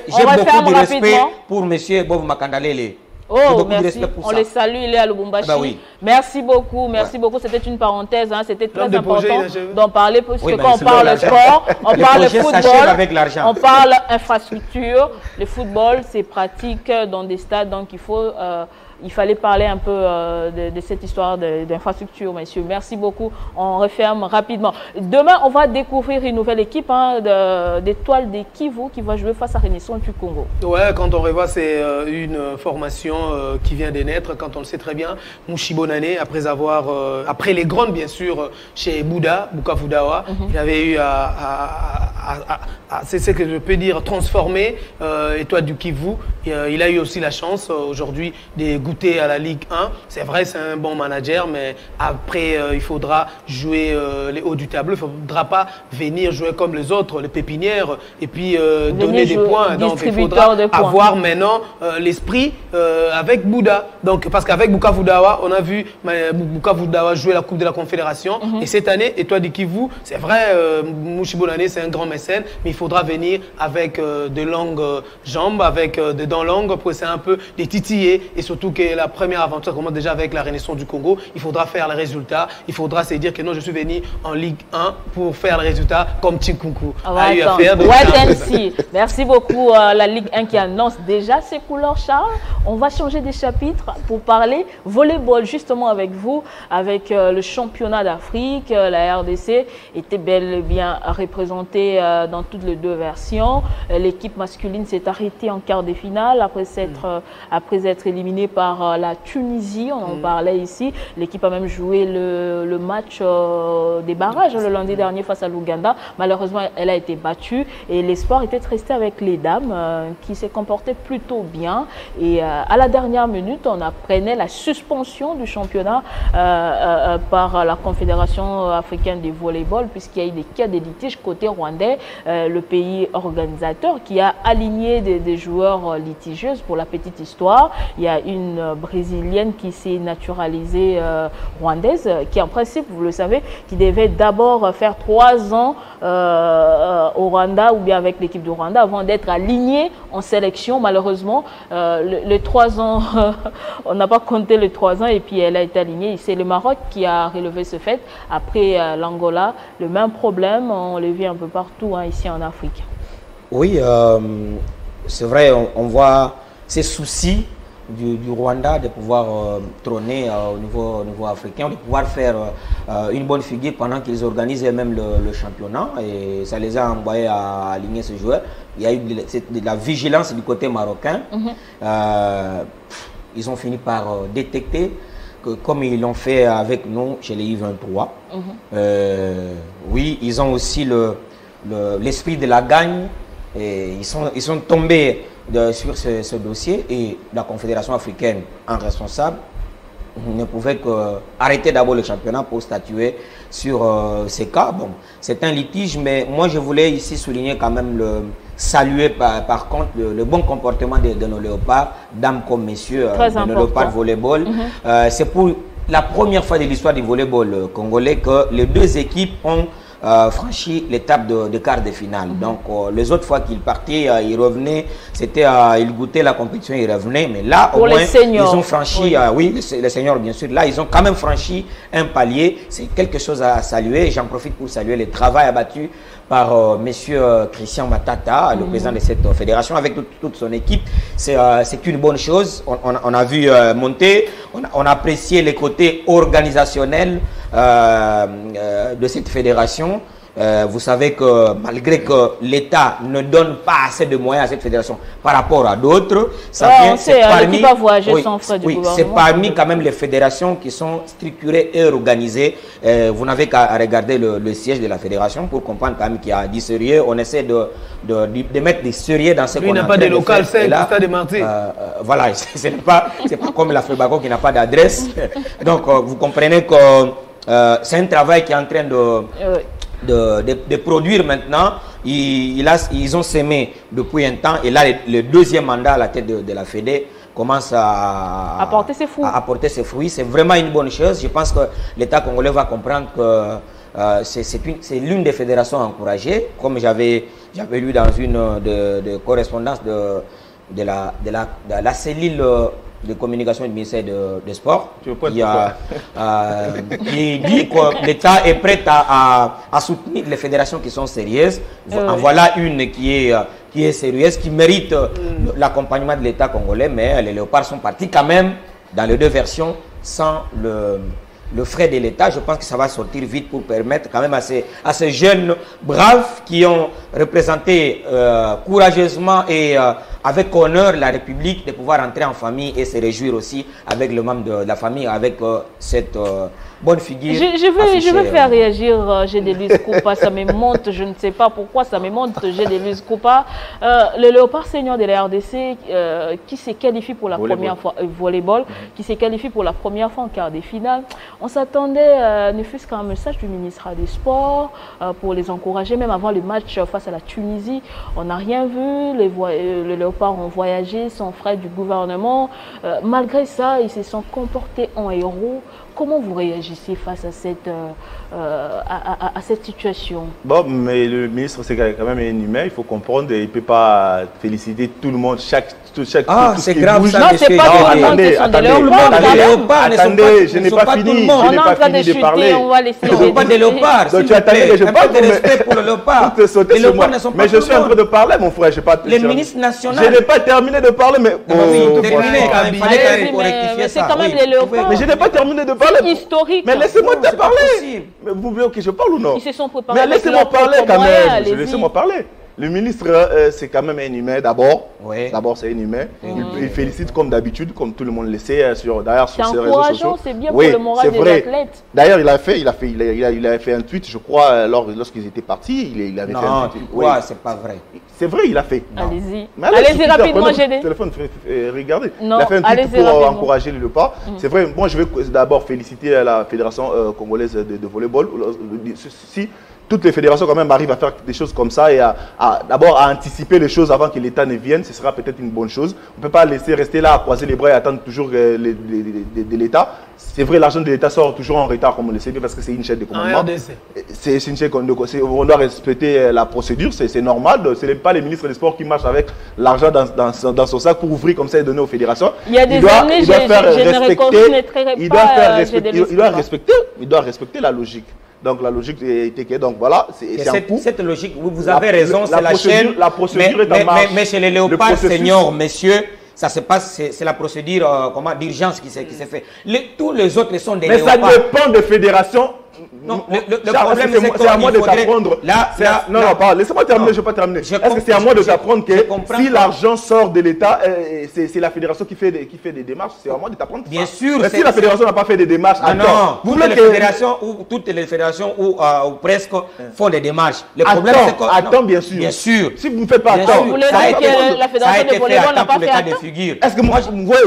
Speaker 2: j'ai beaucoup de respect pour monsieur Bob Makandalele.
Speaker 1: Oh, merci. On
Speaker 2: ça.
Speaker 1: les salue, il est à Lubumbashi.
Speaker 2: Ah bah oui.
Speaker 1: Merci beaucoup, merci
Speaker 2: Ouais.
Speaker 1: beaucoup. C'était une parenthèse, hein. c'était très
Speaker 4: projet
Speaker 1: important d'en parler parce
Speaker 2: Oui,
Speaker 1: que quand on parle sport, on
Speaker 2: Les
Speaker 1: parle football,
Speaker 2: avec l'argent.
Speaker 1: on parle infrastructure. Le football, c'est pratique dans des stades, donc il faut, euh, il fallait parler un peu euh, de, de cette histoire de- d'infrastructure, messieurs. Merci beaucoup. On referme rapidement. Demain, on va découvrir une nouvelle équipe hein, de- d'étoiles des Kivu qui va jouer face à Renaissance du Congo.
Speaker 4: Ouais, quand on revoit, c'est euh, une formation euh, qui vient de naître, quand on le sait très bien. Mouchi Bonane, après avoir, après les grandes, bien sûr, chez Bouddha, Bukavu Dawa, il avait eu à, à- à- à- à- c'est ce que je peux dire, transformer Étoile du Kivu. Et, il a eu aussi la chance, aujourd'hui, de goûter à la Ligue 1. C'est vrai, c'est un bon manager, mais après, euh, il faudra jouer euh, les hauts du tableau. Il ne faudra pas venir jouer comme les autres, les pépinières, et puis euh, donner des points. Donc, il faudra
Speaker 1: points.
Speaker 4: avoir maintenant l'esprit avec Bouddha. Donc, parce qu'avec Bukavu Dawa, on a vu euh, Bukavu Dawa jouer la Coupe de la Confédération.
Speaker 1: Mhm.
Speaker 4: Et cette année, Étoile du Kivu, c'est vrai, euh, Mouchi Bonane, c'est un grand mécène, mais il faudra venir avec de longues jambes, avec des dents longues pour essayer un peu de titiller. Et surtout que la première aventure commence déjà avec la Renaissance du Congo. Il faudra faire les résultats. Il faudra se dire que non, je suis venu en Ligue 1 pour faire les résultats comme Chikunku
Speaker 1: On va
Speaker 4: a eu à
Speaker 1: attendre.
Speaker 4: faire. Donc,
Speaker 1: Wait
Speaker 4: c'est un
Speaker 1: and
Speaker 4: peu-
Speaker 1: see. Merci beaucoup euh, la Ligue 1 qui annonce déjà ses couleurs, Charles. On va changer de chapitre pour parler volleyball justement avec vous, avec euh, le championnat d'Afrique. Euh, la RDC était bel et bien représentée euh, dans toutes les deux versions. L'équipe masculine s'est arrêtée en quart de finale après euh, après être éliminée par euh, la Tunisie. On en parlait ici. L'équipe a même joué le, le match euh, des barrages le lundi dernier face à l'Ouganda. Malheureusement, elle a été battue et l'espoir était de rester avec les dames euh, qui s'est comporté plutôt bien. Et euh, à la dernière minute, on apprenait la suspension du championnat par la Confédération africaine de volleyball puisqu'il y a eu des cas de litige côté rwandais, le pays organisateur qui a aligné des, des joueurs litigieuses pour la petite histoire. Il y a une brésilienne qui s'est naturalisée rwandaise, qui en principe, vous le savez, qui devait d'abord faire trois ans au Rwanda ou bien avec l'équipe du Rwanda avant d'être alignée en sélection. Malheureusement, les trois ans, on n'a pas compté les trois ans et puis elle a été alignée. C'est le Maroc qui a relevé ce fait. Après l'Angola, le même problème, on le vit un peu partout hein, ici en Afrique.
Speaker 2: Oui, euh, c'est vrai, on, voit ces soucis du, Rwanda de pouvoir euh, trôner euh, au, niveau, niveau africain, de pouvoir faire une bonne figure pendant qu'ils organisent même le, championnat. Et ça les a envoyés à aligner ce joueur. Il y a eu de, la vigilance du côté marocain. Mhm. ils ont fini par détecter que comme ils l'ont fait avec nous chez les I-23, mhm. oui, ils ont aussi l'esprit de la gagne et ils, sont, ils sont tombés sur ce, dossier et la Confédération africaine en responsable ne pouvait que arrêter d'abord le championnat pour statuer sur euh, ces cas. Bon, c'est un litige, mais moi je voulais ici souligner quand même le saluer par, contre le, bon comportement de, nos léopards, dames comme messieurs, euh, de nos léopards volleyball. Mhm. Euh, c'est pour la première fois de l'histoire du volleyball congolais que les deux équipes ont euh, franchi l'étape de, quart de finale. Mhm. Donc, euh, les autres fois qu'il partait, euh, il revenait, c'était, il goûtait la compétition, il revenait. Mais là, au moins, ils ont franchi, oui, les, seniors, bien sûr, là, ils ont quand même franchi un palier. C'est quelque chose à saluer. J'en profite pour saluer le travail abattu par euh, monsieur euh, Christian Matata, le mhm. président de cette fédération, avec toute son équipe. C'est euh, une bonne chose. On, a vu monter, on a, apprécié les côtés organisationnels de cette fédération. Euh, vous savez que malgré que l'État ne donne pas assez de moyens à cette fédération par rapport à d'autres,
Speaker 1: ça vient, c'est parmi,
Speaker 2: c'est parmi quand même les fédérations qui sont structurées et organisées. Euh, vous n'avez qu'à regarder le, siège de la fédération pour comprendre quand même qu'il y a du sérieux. On essaie de, de, de, mettre des sérieux dans ce qu'on
Speaker 4: a n'a pas de local, c'est de Martin.
Speaker 2: Euh, voilà, ce n'est pas, pas comme la FEBACO qui n'a pas d'adresse. Donc, vous comprenez que c'est un travail qui est en train de de, produire maintenant. Ils, ils ont semé depuis un temps et là, le, deuxième mandat à la tête de, la Fédé commence à
Speaker 1: apporter ses fruits.
Speaker 2: apporter ses fruits. C'est vraiment une bonne chose. Je pense que l'État congolais va comprendre que euh, c'est l'une des fédérations encouragées, comme j'avais lu dans une de, de correspondance de, de, la, de, la, de la cellule de communication du ministère de, de Sport qui, a, euh, qui, dit que l'État est prêt à, à, soutenir les fédérations qui sont sérieuses. En voilà une qui est, qui est sérieuse, qui mérite mm. l'accompagnement de l'État congolais, mais les léopards sont partis quand même dans les deux versions sans le, le frais de l'État. Je pense que ça va sortir vite pour permettre quand même à ces, à ces jeunes braves qui ont représenté euh, courageusement et euh, avec honneur la République de pouvoir entrer en famille et se réjouir aussi avec le membre de la famille, avec euh, cette bonne figure.
Speaker 1: Je, je veux, je veux faire réagir euh, Gédélus Koupa, ça me monte, je ne sais pas pourquoi ça me monte Gédélus Koupa. Euh, le léopard senior de la RDC euh, qui s'est qualifié pour la première fois, euh, volleyball, qui s'est qualifié pour la première fois en quart des finales. On s'attendait, ne fût-ce qu'un message du ministre des Sports pour les encourager, même avant le match face à la Tunisie. On n'a rien vu, les, les léopards ont voyagé sans frais du gouvernement. malgré ça, ils se sont comportés en héros. Comment vous réagissez face à cette, euh, euh, à, cette situation
Speaker 3: Bon, mais le ministre, c'est quand même un humain, il faut comprendre, il ne peut pas féliciter tout le monde, chaque chaque
Speaker 2: ah, c'est grave ça,
Speaker 1: non, c'est pas tout qui sont des léopards.
Speaker 3: Attendez, je n'ai pas fini, je n'ai pas fini de parler.
Speaker 1: On va laisser
Speaker 2: les pas des léopards.
Speaker 3: Donc tu attendais que je parle.
Speaker 2: de respect pour le léopard.
Speaker 3: Les léopards ne sont pas Mais je suis en train de parler, mon frère.
Speaker 2: Les ministres nationaux.
Speaker 3: Je n'ai pas terminé de parler, mais.
Speaker 2: Oui, terminé quand même. Il fallait rectifier ça.
Speaker 1: C'est quand même les léopards.
Speaker 3: Mais je n'ai pas terminé de parler.
Speaker 1: Historique.
Speaker 3: Mais laissez-moi te parler. Vous voulez que je parle ou non?
Speaker 1: Ils se sont préparés.
Speaker 3: Mais laissez-moi parler quand même. Laissez-moi parler. Le ministre, euh, c'est quand même un humain d'abord. D'abord, c'est un humain. Il, félicite comme d'habitude, comme tout le monde le sait, euh, sur, d'ailleurs sur ses réseaux sociaux.
Speaker 1: C'est bien pour le moral des athlètes.
Speaker 3: D'ailleurs, il a fait, il a fait, il a, fait un tweet, je crois, euh, lorsqu'ils étaient partis, il, il avait
Speaker 2: non,
Speaker 3: fait
Speaker 2: un tweet. Oui, c'est pas vrai.
Speaker 3: C'est vrai, il a fait.
Speaker 1: Allez-y. Allez-y rapidement, j'ai des.
Speaker 3: téléphone, regardez. Non, il a fait un tweet pour encourager le pas. Mm. C'est vrai. Moi, je vais d'abord féliciter la fédération congolaise de, de volleyball. Si toutes les fédérations quand même arrivent à faire des choses comme ça et à, d'abord à anticiper les choses avant que l'État ne vienne, ce sera peut-être une bonne chose. On ne peut pas laisser rester là à croiser les bras et attendre toujours euh, de l'État. C'est vrai, l'argent de l'État sort toujours en retard, comme on le sait bien, parce que c'est une chaîne de commandement. C'est une chaîne qu'on doit respecter euh, la procédure, c'est normal. Ce n'est pas les ministres des Sports qui marchent avec l'argent dans, son sac pour ouvrir comme ça et donner aux fédérations.
Speaker 1: Il, y a des il
Speaker 3: doit,
Speaker 1: années,
Speaker 3: il faire. Il doit, faire
Speaker 1: euh,
Speaker 3: respecter il doit respecter, il doit respecter la logique. Donc la logique était que, donc voilà, c'est.
Speaker 2: Cette logique, vous avez raison, c'est la, chaîne.
Speaker 3: La procédure
Speaker 2: mais,
Speaker 3: est en
Speaker 2: mais. Mais, chez les léopards,
Speaker 3: le
Speaker 2: seigneurs, messieurs, ça se passe, c'est la procédure euh, comment d'urgence qui s'est faite. Tous les autres sont des
Speaker 3: mais
Speaker 2: léopards.
Speaker 3: Mais ça dépend des fédérations
Speaker 2: non, le, le, le
Speaker 3: Charles,
Speaker 2: problème, c'est
Speaker 3: à moi de t'apprendre. Non, non, pas. Laissez-moi terminer, je ne vais pas terminer. Est-ce que c'est à moi de t'apprendre que si l'argent sort de l'État, euh, c'est la fédération qui fait des, qui fait des démarches C'est à moi de t'apprendre.
Speaker 2: Bien sûr.
Speaker 3: Mais si la fédération n'a pas fait des démarches,
Speaker 2: ah,
Speaker 3: attends. Non,
Speaker 2: toutes les, fédérations, ou, toutes les fédérations ou, euh, presque hein. font des démarches. Le problème, c'est quoi
Speaker 3: Attends, bien sûr.
Speaker 2: Bien sûr.
Speaker 3: Si vous ne faites pas
Speaker 2: attendre.
Speaker 1: Vous voulez que la fédération de n'a pas fait
Speaker 3: Est-ce que moi,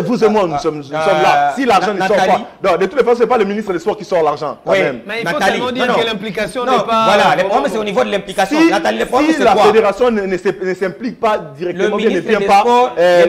Speaker 3: vous et moi, nous ah, ah, sommes là. Si l'argent ne sort pas. De toutes les façons, ce n'est pas le ministre des Sports qui sort l'argent. quand même
Speaker 4: mais
Speaker 2: Nathalie. Voilà, les problèmes, c'est au niveau de l'implication.
Speaker 3: La fédération ne, s'implique pas directement, le
Speaker 2: des Sports...
Speaker 3: Euh,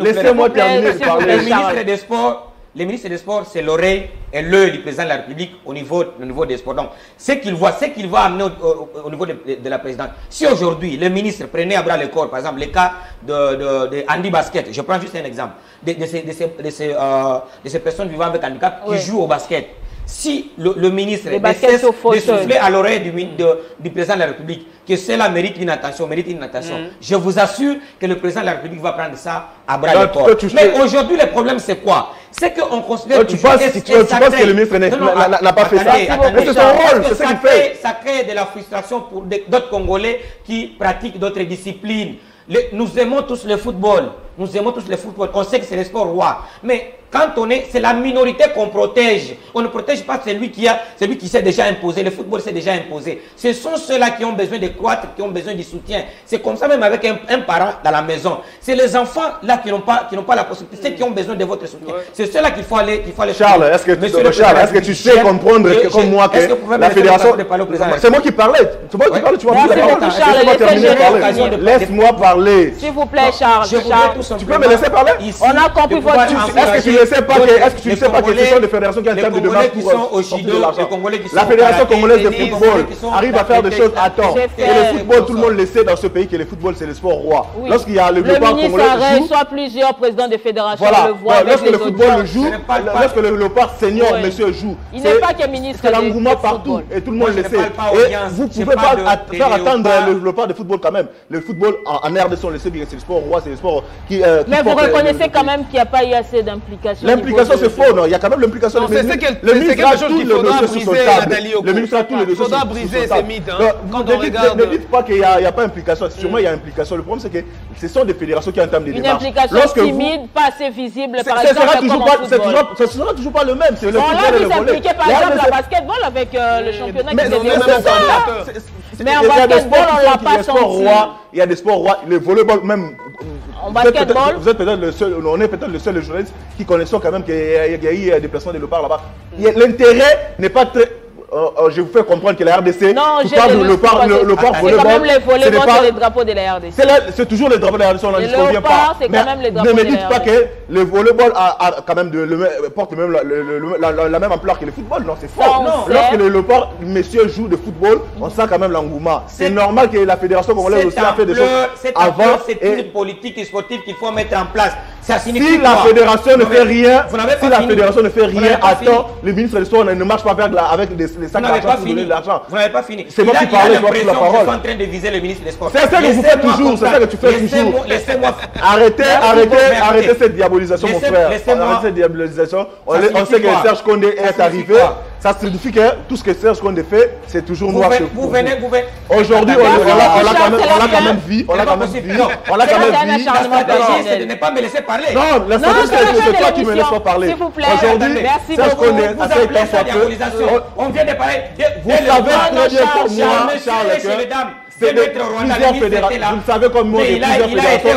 Speaker 3: Laissez-moi.
Speaker 2: Le ministre des Sports le ministre des Sports, c'est l'oreille et l'œil du président de la République au niveau, au niveau des sports. Donc, ce qu'il voit, ce qu'il va amener au, niveau de, la présidente. Si aujourd'hui, le ministre prenait à bras le corps, par exemple, le cas de, Basket, je prends juste un exemple, de, euh, ces, personnes vivant avec handicap qui jouent au basket si le, ministre ne cesse de souffler à l'oreille du, président de la République que cela mérite une attention, mérite une attention, je vous assure que le président de la République va prendre ça à bras le corps. Mais aujourd'hui, le problème, c'est quoi? C'est qu'on considère...
Speaker 3: Donc, tu, penses, tu penses, que le ministre n'a pas fait ça
Speaker 2: Mais
Speaker 3: c'est son rôle, c'est
Speaker 2: ce.
Speaker 3: Ça
Speaker 2: crée de la frustration pour d'autres Congolais qui pratiquent d'autres disciplines. Nous aimons tous le football. Nous aimons tous le football. On sait que c'est le sport roi. Mais quand on est, c'est la minorité qu'on protège. On ne protège pas celui qui a, celui qui s'est déjà imposé. Le football s'est déjà imposé. Ce sont ceux-là qui ont besoin de croître, qui ont besoin du soutien. C'est comme ça même avec un, parent dans la maison. C'est les enfants là qui n'ont pas, qui n'ont pas la possibilité, mmh. qui ont besoin de votre soutien. C'est ceux-là qu'il faut aller, qu'il faut aller.
Speaker 3: Charles, est-ce que tu, Charles,
Speaker 2: Charles
Speaker 3: est-ce que tu sais comprendre que, comme moi que,
Speaker 2: que
Speaker 3: la fédération, c'est moi qui parlais. C'est moi qui parlais. Tu
Speaker 1: m'as
Speaker 3: Laisse-moi parler.
Speaker 1: S'il vous plaît, Charles
Speaker 3: tu peux me laisser parler?
Speaker 2: Ici,
Speaker 1: On a compris votre
Speaker 3: Est-ce que tu ne sais pas que, est-ce que tu ne sais pas que ce sont des fédérations qui ont
Speaker 2: terme
Speaker 3: de
Speaker 2: demande pour Chido,
Speaker 3: La fédération congolaise de football arrive à faire des choses à temps. Et le football, tout le monde le sait dans ce pays que le football c'est le sport roi. Lorsqu'il y a le
Speaker 1: gouvernement
Speaker 3: congolais
Speaker 1: soit plusieurs présidents des fédérations le voient.
Speaker 3: Lorsque le football joue, lorsque le Léopard senior monsieur joue,
Speaker 1: il n'est pas qu'un ministre.
Speaker 3: C'est l'engouement partout et tout le monde le sait. Et vous
Speaker 2: ne
Speaker 3: pouvez pas faire attendre le Léopard de football quand même. Le football en RDC, on le sait bien, c'est le sport roi, c'est le sport qui euh,
Speaker 1: mais vous
Speaker 3: euh,
Speaker 1: reconnaissez quand même qu'il n'y a pas eu assez d'implication.
Speaker 3: L'implication, c'est faux, non Il y a quand même l'implication. Le, ministre a tout
Speaker 4: le
Speaker 3: dossier sur table. Le ministre a
Speaker 4: tout
Speaker 3: le
Speaker 4: dossier
Speaker 3: sur table. briser
Speaker 4: ces mythes.
Speaker 3: Ne dites pas qu'il n'y a pas implication. Sûrement, il y a implication. Le problème, c'est que ce sont des fédérations qui entament des démarches. Une implication
Speaker 1: timide, pas assez visible, par exemple.
Speaker 3: Ce sera toujours pas le même.
Speaker 1: On l'a vu s'impliquer, par exemple, la basketball avec euh, le championnat qui
Speaker 3: Mais
Speaker 1: en basketball, on l'a pas senti
Speaker 3: il y a des sports rois, le volleyball même.
Speaker 1: Euh, en
Speaker 3: Vous êtes peut-être le seul, on est peut-être le seul journaliste qui connaissons quand même qu'il y, a eu euh, des déplacements de léopards là-bas. L'intérêt n'est pas très euh, euh, je vous fais comprendre que la RDC,
Speaker 1: non,
Speaker 3: le, port, le.
Speaker 1: C'est quand même les
Speaker 3: volleyball,
Speaker 1: c'est les drapeaux de la RDC.
Speaker 3: C'est toujours les drapeaux de la RDC, on n'en disconvient pas.
Speaker 1: c'est quand même les drapeaux.
Speaker 3: Ne
Speaker 1: me
Speaker 3: dites pas que le volleyball a, quand même porte même la, même ampleur que le football. Non, c'est faux. Lorsque le, port, messieurs, joue de football, on sent quand même l'engouement. C'est normal que la Fédération congolaise aussi a fait des choses avant.
Speaker 2: C'est une politique sportive qu'il faut mettre en place.
Speaker 3: Si la fédération ne fait rien, si la fédération ne fait rien, attends, le ministre de sport ne marche pas avec des les sacs d'argent pour donner de l'argent.
Speaker 2: Vous n'avez pas fini.
Speaker 3: C'est moi qui parlais, je vois la parole.
Speaker 2: Je en train de viser le ministre des Sports.
Speaker 3: C'est ça que vous faites toujours, c'est ça que tu fais toujours.
Speaker 2: Laissez-moi.
Speaker 3: Arrêtez, arrêtez, arrêtez cette diabolisation, mon frère. Arrêtez cette diabolisation. On sait que Serge Condé est arrivé ça signifie que tout ce que Serge Condé fait, c'est toujours noir.
Speaker 2: Vous venez, vous venez.
Speaker 3: Aujourd'hui, on,
Speaker 1: a
Speaker 3: quand même vu. On l'a quand même vu. On l'a quand même.
Speaker 2: C'est de ne pas me laisser parler.
Speaker 3: Non, la
Speaker 1: c'est
Speaker 3: toi qui me laisses pas parler.
Speaker 1: S'il vous plaît.
Speaker 3: Aujourd'hui, Serge Condé a
Speaker 2: fait
Speaker 3: tant soit peu.
Speaker 2: On vient de parler.
Speaker 3: Vous savez très bien pour moi, Charles, que c'est plusieurs fédérations. Vous le savez comme moi, plusieurs fédérations.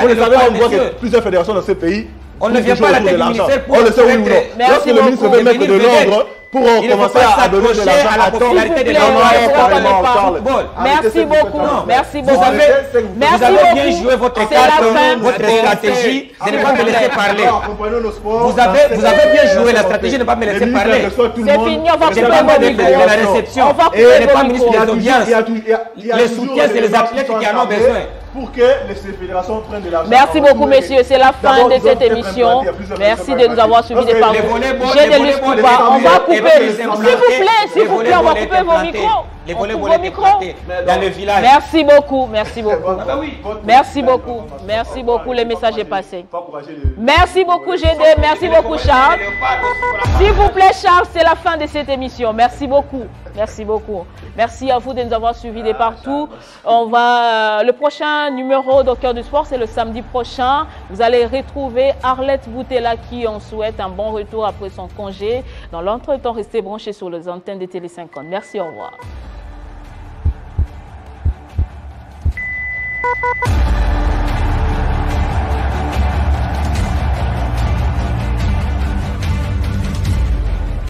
Speaker 3: Vous le savez comme moi, plusieurs fédérations dans ce pays.
Speaker 2: On ne vient pas à la tête
Speaker 3: pour. On le sait oui ou non. Lorsque le ministre veut mettre de l'ordre,
Speaker 2: pour commencer à donner de l'argent à la popularité de
Speaker 1: Merci beaucoup. Merci beaucoup.
Speaker 3: Vous avez bien joué votre carte, votre stratégie. de ne pas me laisser parler. Vous avez, vous avez bien joué la stratégie de ne pas me laisser parler.
Speaker 1: C'est fini, on va couper
Speaker 3: de la réception. On va couper vos micros. Les soutiens, c'est les athlètes qui en ont besoin
Speaker 5: pour que les fédérations prennent de l'argent.
Speaker 1: Merci beaucoup, messieurs. C'est la fin de cette émission. Merci de nous avoir suivis des parcours. J'ai des listes On va couper. S'il vous plaît, s'il vous plaît, on va couper vos micros. Les volets vos micros dans le village. Merci beaucoup. Merci beaucoup. Ah bah merci beaucoup. Merci beaucoup. Le message est passé. Merci beaucoup, GD. Merci beaucoup, Charles. S'il vous plaît, Charles, c'est la fin de cette émission. Merci beaucoup. Merci beaucoup. Merci à vous de nous avoir suivis de partout. On va, euh, le prochain numéro de du Sport, c'est le samedi prochain. Vous allez retrouver Arlette Boutella qui en souhaite un bon retour après son congé. Dans l'entretemps, restez branchés sur les antennes de Télé 50. Merci, au revoir.